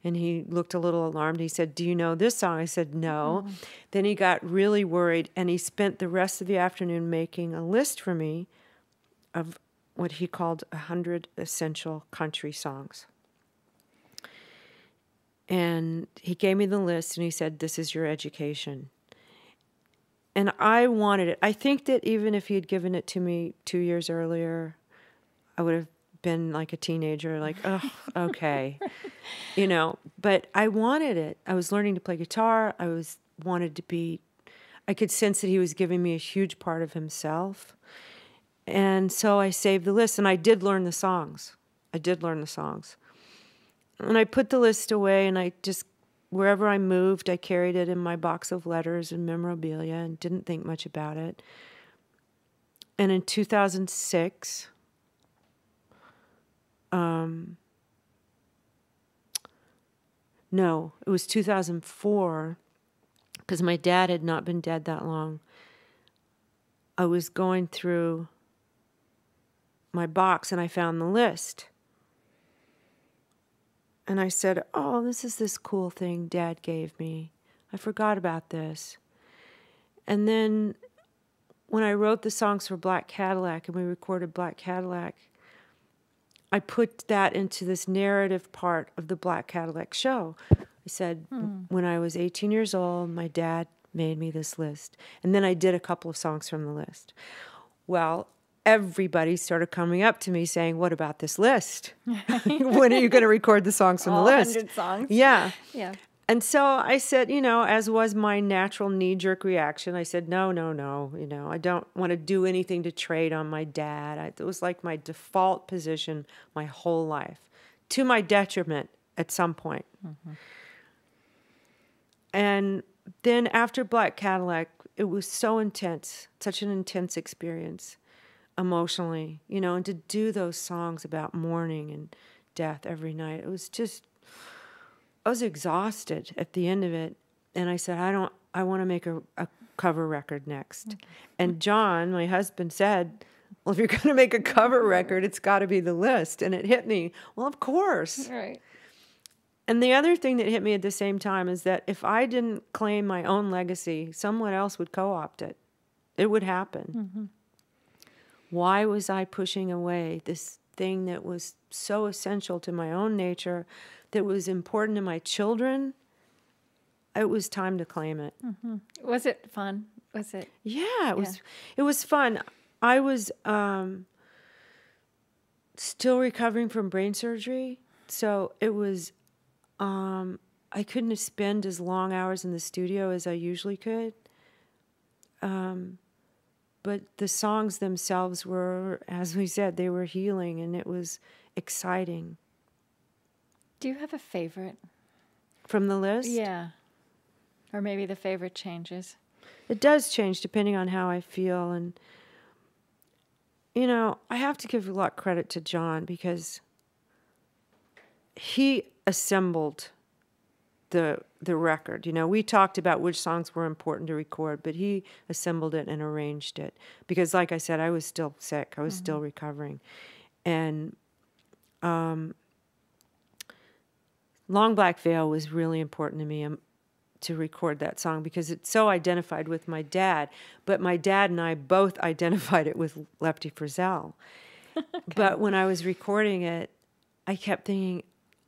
And he looked a little alarmed. He said, Do you know this song? I said, No. Mm-hmm. Then he got really worried and he spent the rest of the afternoon making a list for me of what he called a hundred essential country songs. And he gave me the list and he said, This is your education. And I wanted it. I think that even if he had given it to me two years earlier, I would have been like a teenager, like, oh, okay, you know. But I wanted it. I was learning to play guitar. I was wanted to be. I could sense that he was giving me a huge part of himself, and so I saved the list. And I did learn the songs. I did learn the songs, and I put the list away. And I just wherever I moved, I carried it in my box of letters and memorabilia, and didn't think much about it. And in 2006 um, no, it was 2004 because my dad had not been dead that long. I was going through my box and I found the list. And I said, Oh, this is this cool thing dad gave me. I forgot about this. And then when I wrote the songs for Black Cadillac and we recorded Black Cadillac, I put that into this narrative part of the Black Cadillac show. I said, hmm. when I was 18 years old, my dad made me this list. And then I did a couple of songs from the list. Well, everybody started coming up to me saying, What about this list? when are you going to record the songs from All the list? 100 songs. Yeah. Yeah. And so I said, you know, as was my natural knee jerk reaction, I said, no, no, no, you know, I don't want to do anything to trade on my dad. I, it was like my default position my whole life, to my detriment at some point. Mm-hmm. And then after Black Cadillac, it was so intense, such an intense experience emotionally, you know, and to do those songs about mourning and death every night, it was just I was exhausted at the end of it, and I said, I don't. I want to make a, a cover record next. Okay. And John, my husband, said, Well, if you're going to make a cover record, it's got to be the list. And it hit me. Well, of course. Right. And the other thing that hit me at the same time is that if I didn't claim my own legacy, someone else would co opt it. It would happen. Mm-hmm. Why was I pushing away this thing that was so essential to my own nature that was important to my children, it was time to claim it. Mm-hmm. Was it fun? Was it? Yeah, it was. It was fun. I was um, still recovering from brain surgery, so it was. Um, I couldn't spend as long hours in the studio as I usually could. Um, but the songs themselves were, as we said, they were healing, and it was exciting. Do you have a favorite? From the list? Yeah. Or maybe the favorite changes. It does change depending on how I feel. And, you know, I have to give a lot of credit to John because he assembled the the record. You know, we talked about which songs were important to record, but he assembled it and arranged it because, like I said, I was still sick. I was mm-hmm. still recovering, and um, Long Black Veil was really important to me. Um, to record that song because it's so identified with my dad. But my dad and I both identified it with Lefty Frizzell. But when I was recording it, I kept thinking,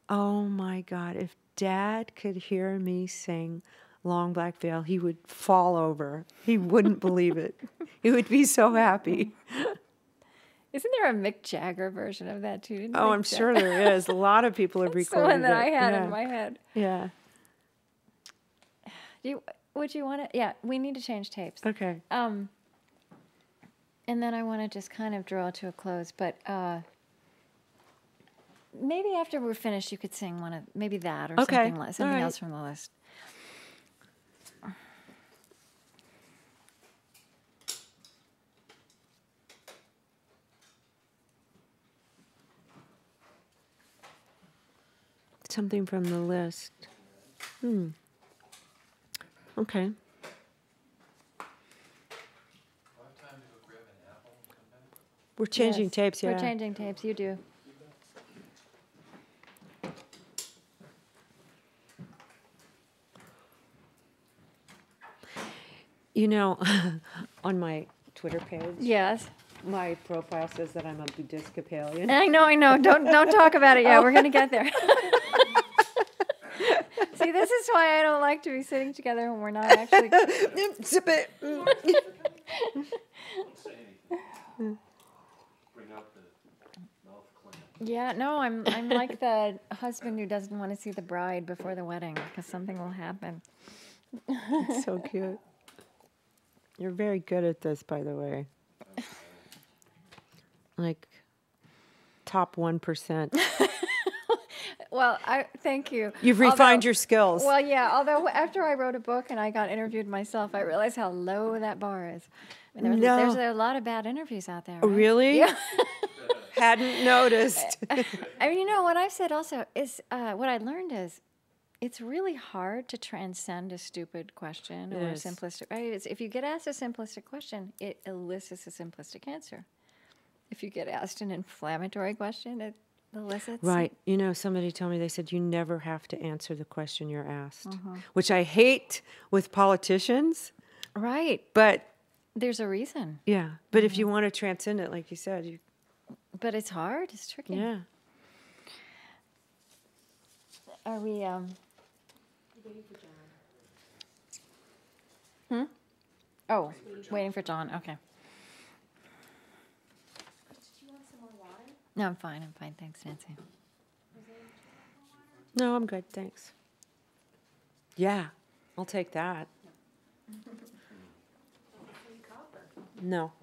oh my God, if dad could hear me sing Long Black Veil, he would fall over. He wouldn't believe it. He would be so happy. Isn't there a Mick Jagger version of that too? Didn't Oh, Mick I'm sure there is. A lot of people have That's the recorded one that it. I had yeah. in my head. Yeah. Do you, would you want to? Yeah, we need to change tapes. Okay. Um, and then I want to just kind of draw to a close, but uh, maybe after we're finished, you could sing one of maybe that or Okay, something, li- something right. else from the list. Something from the list. Hmm. Okay. We're changing Yes, tapes, yeah. We're changing tapes. You do. You know, on my Twitter page, Yes. my profile says that I'm a Buddhiscopalian. I know. I know. Don't don't talk about it yet. We're gonna get there. See, this is why I don't like to be sitting together when we're not actually. Zip it. Don't say anything. Bring out the mouth. Yeah, no, I'm I'm like the husband who doesn't want to see the bride before the wedding because something will happen. It's so cute. You're very good at this, by the way. Like top 1%. Well, I thank you. You've refined Although- your skills. Well, yeah. Although after I wrote a book and I got interviewed myself, I realized how low that bar is. I mean, there's, No. there's a lot of bad interviews out there. Oh, right? really? Yeah. Hadn't noticed. I mean, you know what I've said also is uh, what I learned is it's really hard to transcend a stupid question It or a simplistic. Right? It's, if you get asked a simplistic question, it elicits a simplistic answer. If you get asked an inflammatory question, it elicits right. You know, somebody told me they said you never have to answer the question you're asked, Uh-huh. which I hate with politicians. Right. But There's a reason, yeah, but if Mm-hmm. you want to transcend it, like you said, you, but it's hard. It's tricky. yeah. Are we? Um, Hmm. Oh, waiting for John. Okay. No, I'm fine. I'm fine. Thanks, Nancy. No, I'm good. Thanks. Yeah, I'll take that. No.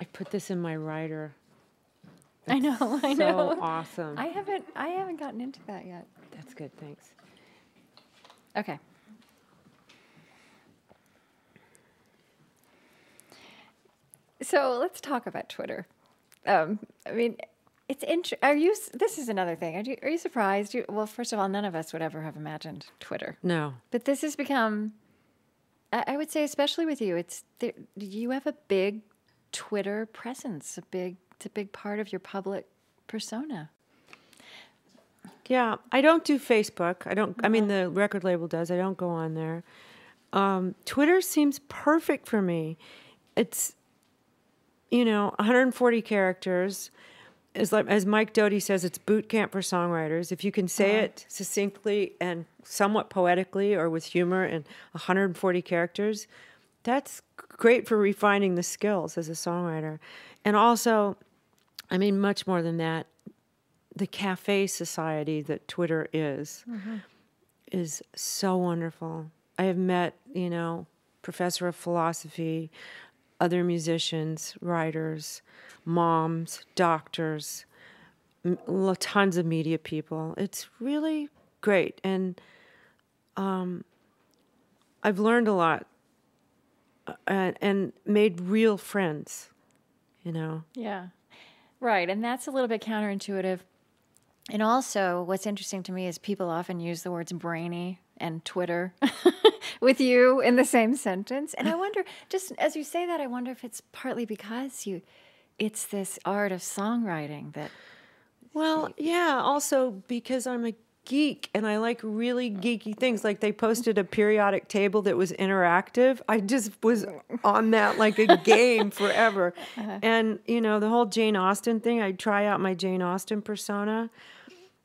I put this in my rider. I know. I know. so awesome. I haven't. I haven't gotten into that yet. That's good. Thanks. Okay. So let's talk about Twitter. Um, I mean, it's int- Are you? This is another thing. Are you, are you surprised? You, well, first of all, none of us would ever have imagined Twitter, No. but this has become. I, I would say, especially with you, it's there, you have a big Twitter presence. A big. It's a big part of your public persona. Yeah, I don't do Facebook. I don't. I mean, the record label does. I don't go on there. Um, Twitter seems perfect for me. It's, you know, 140 characters. As like as Mike Doughty says, it's boot camp for songwriters. If you can say it succinctly and somewhat poetically or with humor in 140 characters, that's great for refining the skills as a songwriter. And also, I mean, much more than that, the cafe society that Twitter is is so wonderful. I have met, you know, professor of philosophy, other musicians, writers, moms, doctors, m- tons of media people. It's really great, and um, I've learned a lot uh, and made real friends. You know, Yeah. Right. And that's a little bit counterintuitive. And also, what's interesting to me is people often use the words brainy and Twitter with you in the same sentence. And I wonder, just as you say that, I wonder if it's partly because you, it's this art of songwriting that, Well, yeah, also because I'm a geek and I like really geeky things. Like they posted a periodic table that was interactive. I just was on that like a game forever. Uh-huh. And, you know, the whole Jane Austen thing, I try out my Jane Austen persona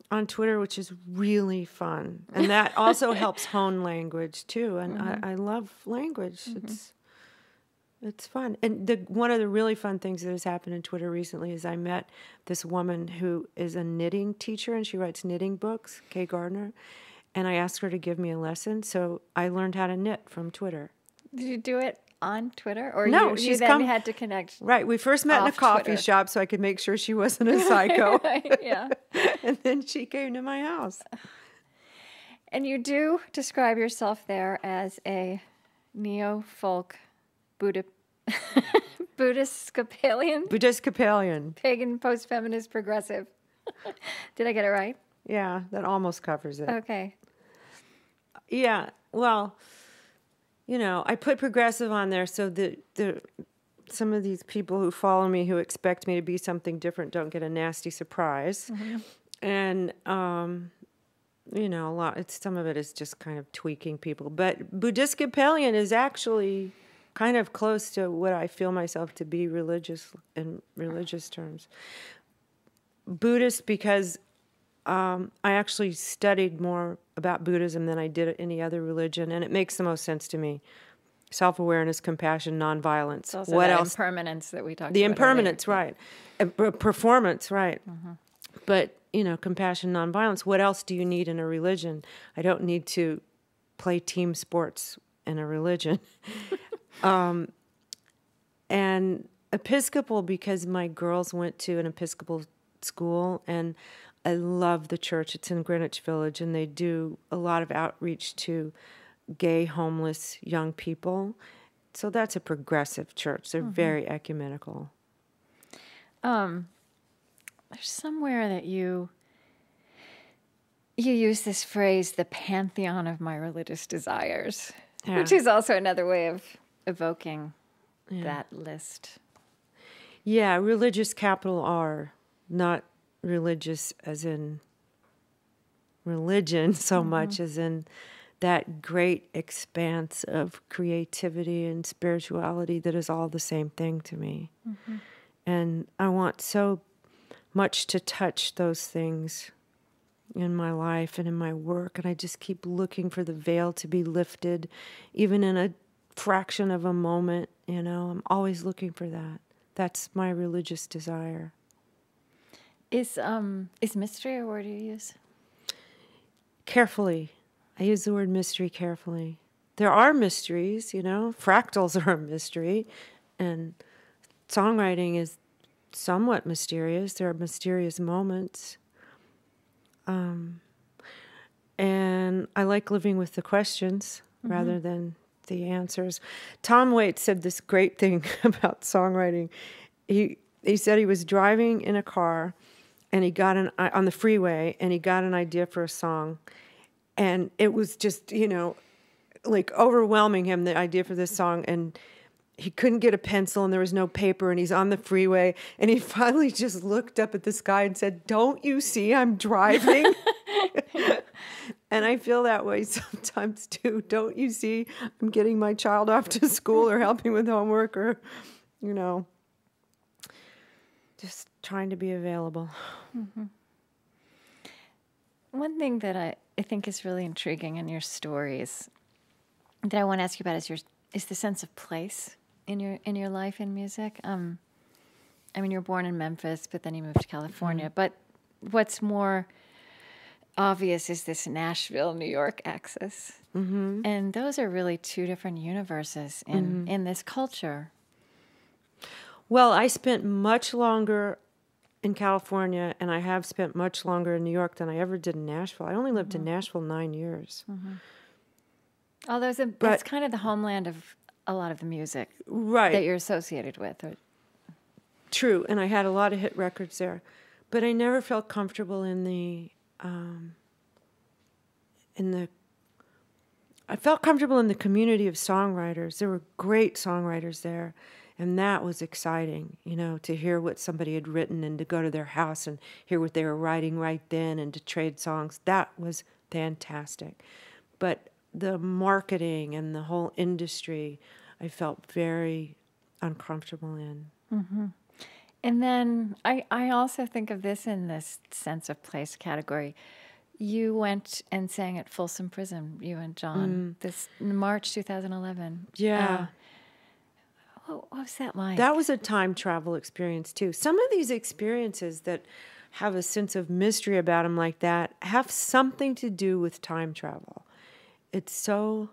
on Twitter, which is really fun. And that also helps hone language too. And I, mm-hmm. I love language. Mm-hmm. It's it's fun. And the one of the really fun things that has happened in Twitter recently is I met this woman who is a knitting teacher and she writes knitting books, Kay Gardiner. And I asked her to give me a lesson, so I learned how to knit from Twitter. Did you do it on Twitter, or No, you, you then come- had to connect? Right. We first met in a coffee Twitter. shop so I could make sure she wasn't a psycho. yeah. and then she came to my house. And you do describe yourself there as a neo folk Buddha Buddhiscopalian Buddhist Capellian. pagan post feminist progressive. Did I get it right? Yeah, that almost covers it. Okay. Yeah. Well, you know, I put progressive on there so that the some of these people who follow me who expect me to be something different don't get a nasty surprise. And um you know, a lot it's some of it is just kind of tweaking people. But Buddhiscopalian is actually kind of close to what I feel myself to be religious in religious terms. Buddhist because um, I actually studied more about Buddhism than I did any other religion, and it makes the most sense to me. Self awareness, compassion, nonviolence. Also what else? impermanence that we talked the impermanence, right? Uh, per- performance, right? But you know, compassion, nonviolence. What else do you need in a religion? I don't need to play team sports in a religion. um, and Episcopal because my girls went to an Episcopal school and I love the church. It's in Greenwich Village and they do a lot of outreach to gay, homeless young people. So that's a progressive church. They're very ecumenical. Um, there's somewhere that you you use this phrase, the pantheon of my religious desires, which is also another way of evoking that list. Yeah, religious capital R, not religious as in religion so mm-hmm. much as in that great expanse of creativity and spirituality that is all the same thing to me. Mm-hmm. And I want so much to touch those things in my life and in my work. And I just keep looking for the veil to be lifted, even in a fraction of a moment. You know, I'm always looking for that. That's my religious desire. Is um is mystery a word you use? Carefully. I use the word mystery carefully. There are mysteries, you know, fractals are a mystery, and songwriting is somewhat mysterious. There are mysterious moments. Um, and I like living with the questions rather than the answers. Tom Waits said this great thing about songwriting. He he said he was driving in a car and he got an uh, on the freeway and he got an idea for a song and it was just, you know, like overwhelming him the idea for this song and he couldn't get a pencil and there was no paper and he's on the freeway and he finally just looked up at the sky and said, "Don't you see I'm driving?" and I feel that way sometimes too. Don't you see I'm getting my child off to school or helping with homework or you know, just trying to be available. One thing that I, I think is really intriguing in your stories that I want to ask you about is your is the sense of place in your in your life in music. Um, I mean, you're born in Memphis, but then you moved to California. But what's more obvious is this Nashville, New York axis, mm-hmm. and those are really two different universes in mm-hmm. in this culture. Well, I spent much longer in California and I have spent much longer in New York than I ever did in Nashville. I only lived in mm-hmm. Nashville 9 years. Mm-hmm. Although it's, a, But- kind of the homeland of a lot of the music Right. that you're associated with. Or, True, and I had a lot of hit records there, but I never felt comfortable in the um, in the. I felt comfortable in the community of songwriters. There were great songwriters there, And that was exciting, you know, to hear what somebody had written and to go to their house and hear what they were writing right then and to trade songs. That was fantastic. But the marketing and the whole industry, I felt very uncomfortable in. And then I, I also think of this in this sense of place category. You went and sang at Folsom Prison, you and John, this March 2011. Yeah. Uh, what, what was that like? That was a time travel experience too. Some of these experiences that have a sense of mystery about them like that have something to do with time travel. It's so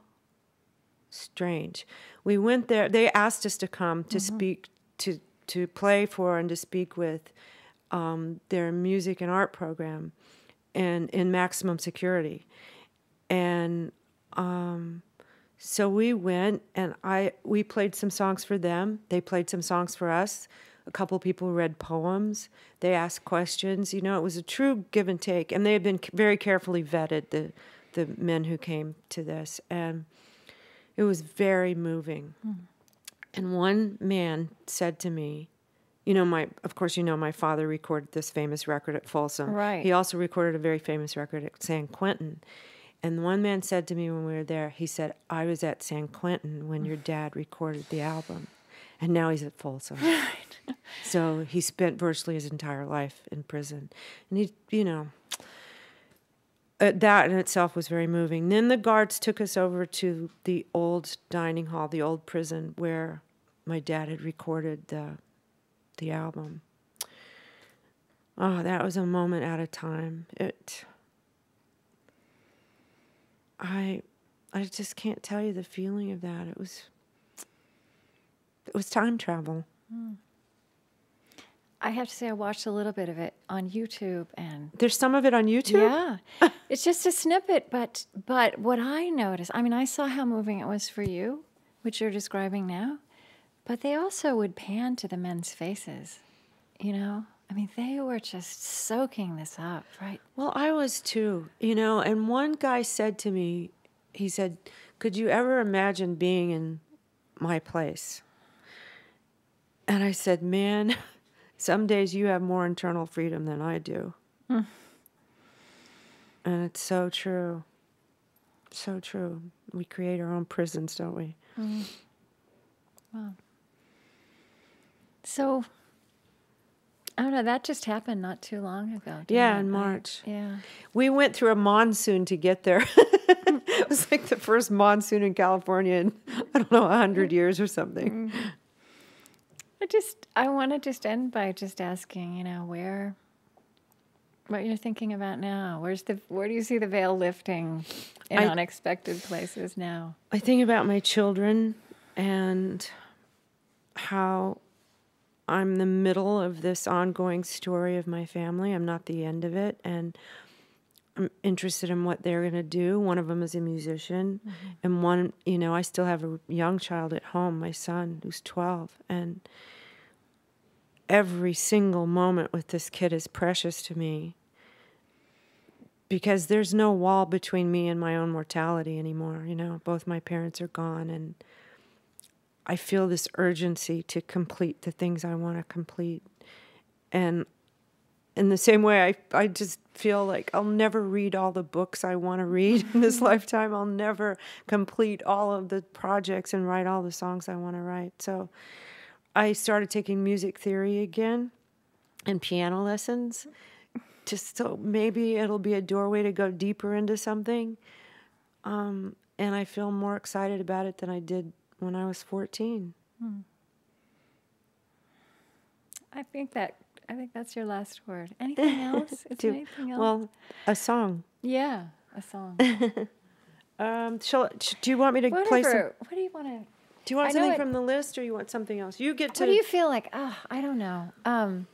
strange. We went there. They asked us to come to speak to to play for and to speak with um, their music and art program, and in maximum security, and um, so we went and I we played some songs for them. They played some songs for us. A couple people read poems. They asked questions. You know, it was a true give and take. And they had been very carefully vetted the the men who came to this, and it was very moving. And one man said to me, you know, my of course you know my father recorded this famous record at Folsom. Right. He also recorded a very famous record at San Quentin. And one man said to me when we were there, he said, I was at San Quentin when your dad recorded the album. And now he's at Folsom. so he spent virtually his entire life in prison. And he, you know, uh, that in itself was very moving. Then the guards took us over to the old dining hall, the old prison where my dad had recorded the the album. Oh, that was a moment at a time. It I I just can't tell you the feeling of that. It was it was time travel. I have to say, I watched a little bit of it on YouTube, and There's some of it on YouTube. yeah, it's just a snippet. But but what I noticed, I mean, I saw how moving it was for you, which you're describing now, but they also would pan to the men's faces. You know, I mean, they were just soaking this up, right? Well, I was too, you know, and one guy said to me, he said, Could you ever imagine being in my place? And I said, Man, some days you have more internal freedom than I do. Hmm. and it's so true. So true. We create our own prisons, don't we? Mm. Wow. So. I don't know. That just happened not too long ago. Yeah, in I- March. yeah. We went through a monsoon to get there. it was like the first monsoon in California in, I don't know, 100 years or something. Mm-hmm. I just I want to just end by just asking, you know, where what you're thinking about now. Where's the where do you see the veil lifting in I- unexpected places now? I think about my children and how I'm the middle of this ongoing story of my family. I'm not the end of it. And I'm interested in what they're going to do. One of them is a musician. Mm-hmm. And one, you know, I still have a young child at home, my son, who's 12. And every single moment with this kid is precious to me because there's no wall between me and my own mortality anymore. You know, both my parents are gone, and I feel this urgency to complete the things I want to complete. And in the same way, I, I just feel like I'll never read all the books I want to read in this lifetime. I'll never complete all of the projects and write all the songs I want to write. So I started taking music theory again and piano lessons just so maybe it'll be a doorway to go deeper into something. Um, and I feel more excited about it than I did when I was 14. I think that I think that's your last word. Anything else? Is there Do- anything else? Well, a song. yeah, a song. Um, shall, do you want me to play some? Whatever. What do you want to? Do you want something it- from the list, or you want something else? You get to. What do you feel like? Oh, I don't know. Um,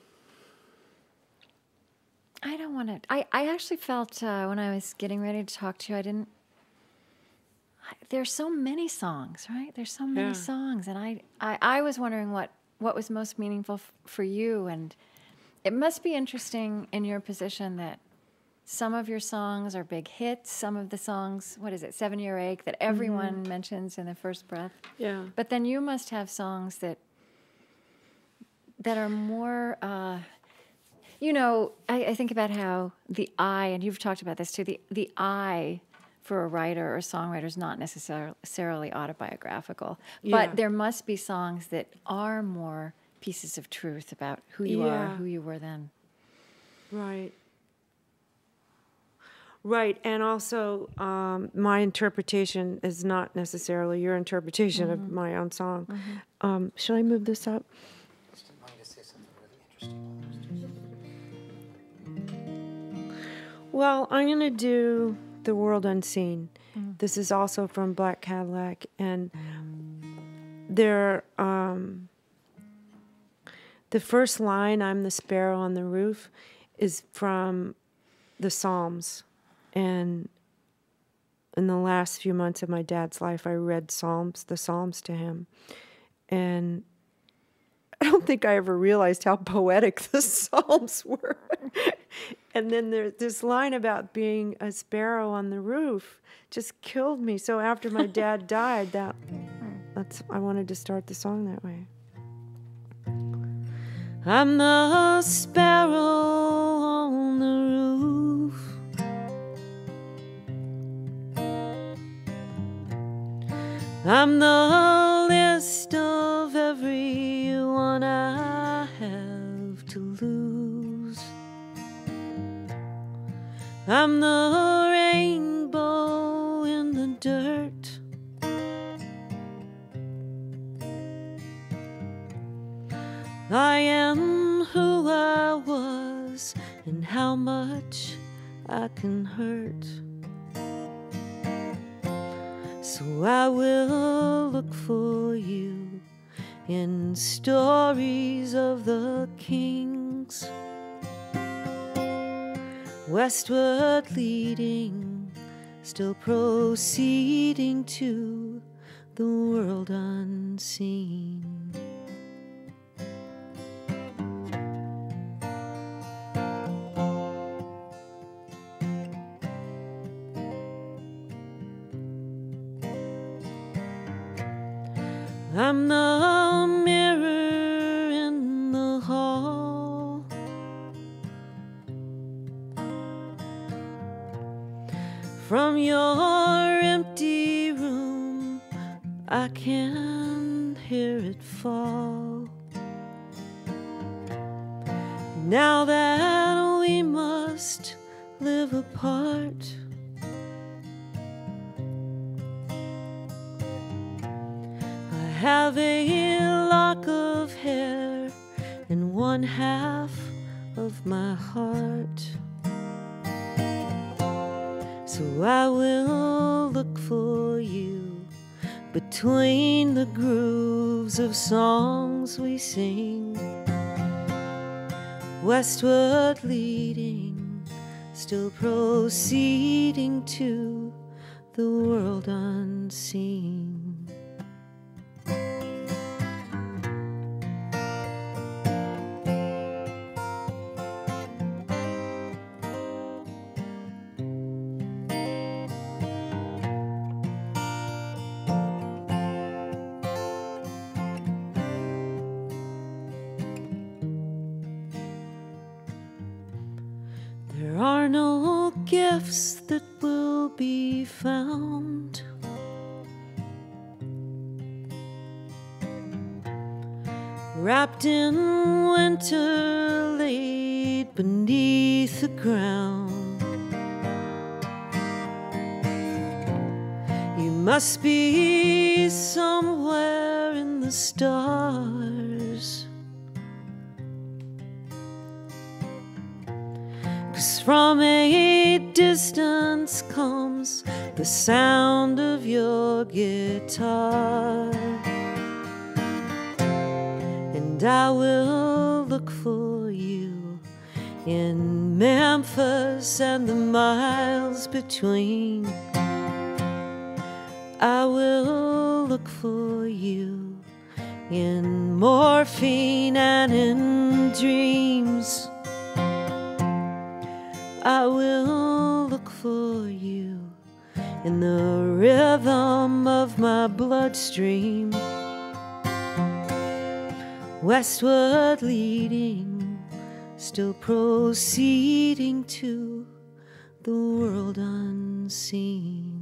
I don't want to. I, I actually felt uh, when I was getting ready to talk to you, I didn't. I, there's so many songs, right? There's so many Yeah. songs, and I, I, I was wondering what what was most meaningful for you, and it must be interesting in your position that some of your songs are big hits. Some of the songs, what is it, Seven Year Ache, that everyone mentions in the first breath. yeah. But then you must have songs that that are more. Uh, you know, I, I think about how the eye, and you've talked about this too. The the eye for a writer or songwriter is not necessarily autobiographical, Yeah. but there must be songs that are more pieces of truth about who you are, Yeah. who you were then. Right. Right, and also um, my interpretation is not necessarily your interpretation of my own song. Um, should I move this up? Just want you to say something really interesting. Well, I'm going to do The World Unseen. This is also from Black Cadillac, and there, um, the first line, I'm the sparrow on the roof, is from the Psalms. And in the last few months of my dad's life, I read Psalms, the Psalms to him. And I don't think I ever realized how poetic the Psalms were. and then there's this line about being a sparrow on the roof just killed me. So after my dad died, that that's I wanted to start the song that way. I'm the sparrow on the roof. I'm the list of everyone I have to lose. I'm the rainbow in the dirt. I am who I was and how much I can hurt. So I will look for you in stories of the kings. Westward leading, still proceeding to the world unseen. From a distance comes the sound of your guitar. And I will look for you in Memphis and the miles between. I will look for you in morphine and in dreams. I will look for you in the rhythm of my bloodstream. westward leading, still proceeding to the world unseen.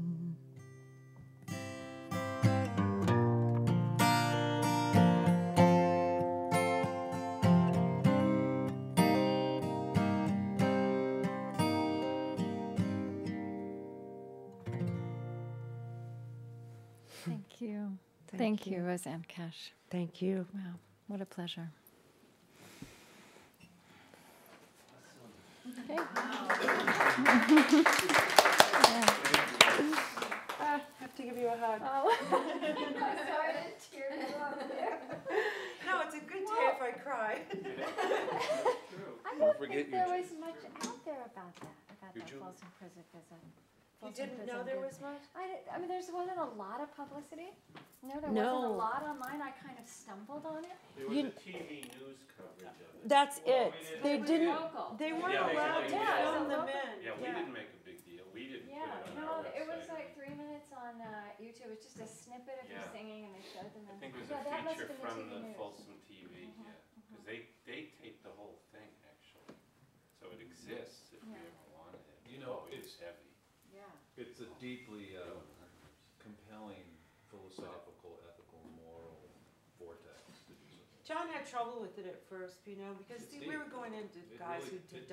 You. Thank, you, Rosanne Cash. Thank you. Wow, what a pleasure. Okay. Ah, I have to give you a hug. Oh. Sorry to tear you up there. No, it's a good day if I cry. I don't think there was much out there about that, about Your that Ju- Folsom Prison visit. You Folsom didn't know there was much? I, did- I mean, there wasn't a lot of publicity. No, there wasn't a lot online. I kind of stumbled on it. There You- was a TV news coverage of it. That's it. They It was didn't, local. they weren't Yeah, they- allowed to they- Yeah, film it's them in. Yeah, we didn't make a big deal. We didn't put Yeah, it on no, our website. it was like three minutes on uh, YouTube. It's just a snippet of you Yeah. singing, and they showed them. I think it was yeah, a feature from been the TV news. Folsom TV, yeah. Because they, they taped the whole thing, actually. So it exists if we Yeah. ever wanted it. You know, Oh, it it's- was heavy. Yeah. It's a deeply uh, compelling philosophical, ethical, moral vortex to do something. John had trouble with it at first, you know, because It's see, we were going into It guys really- who did it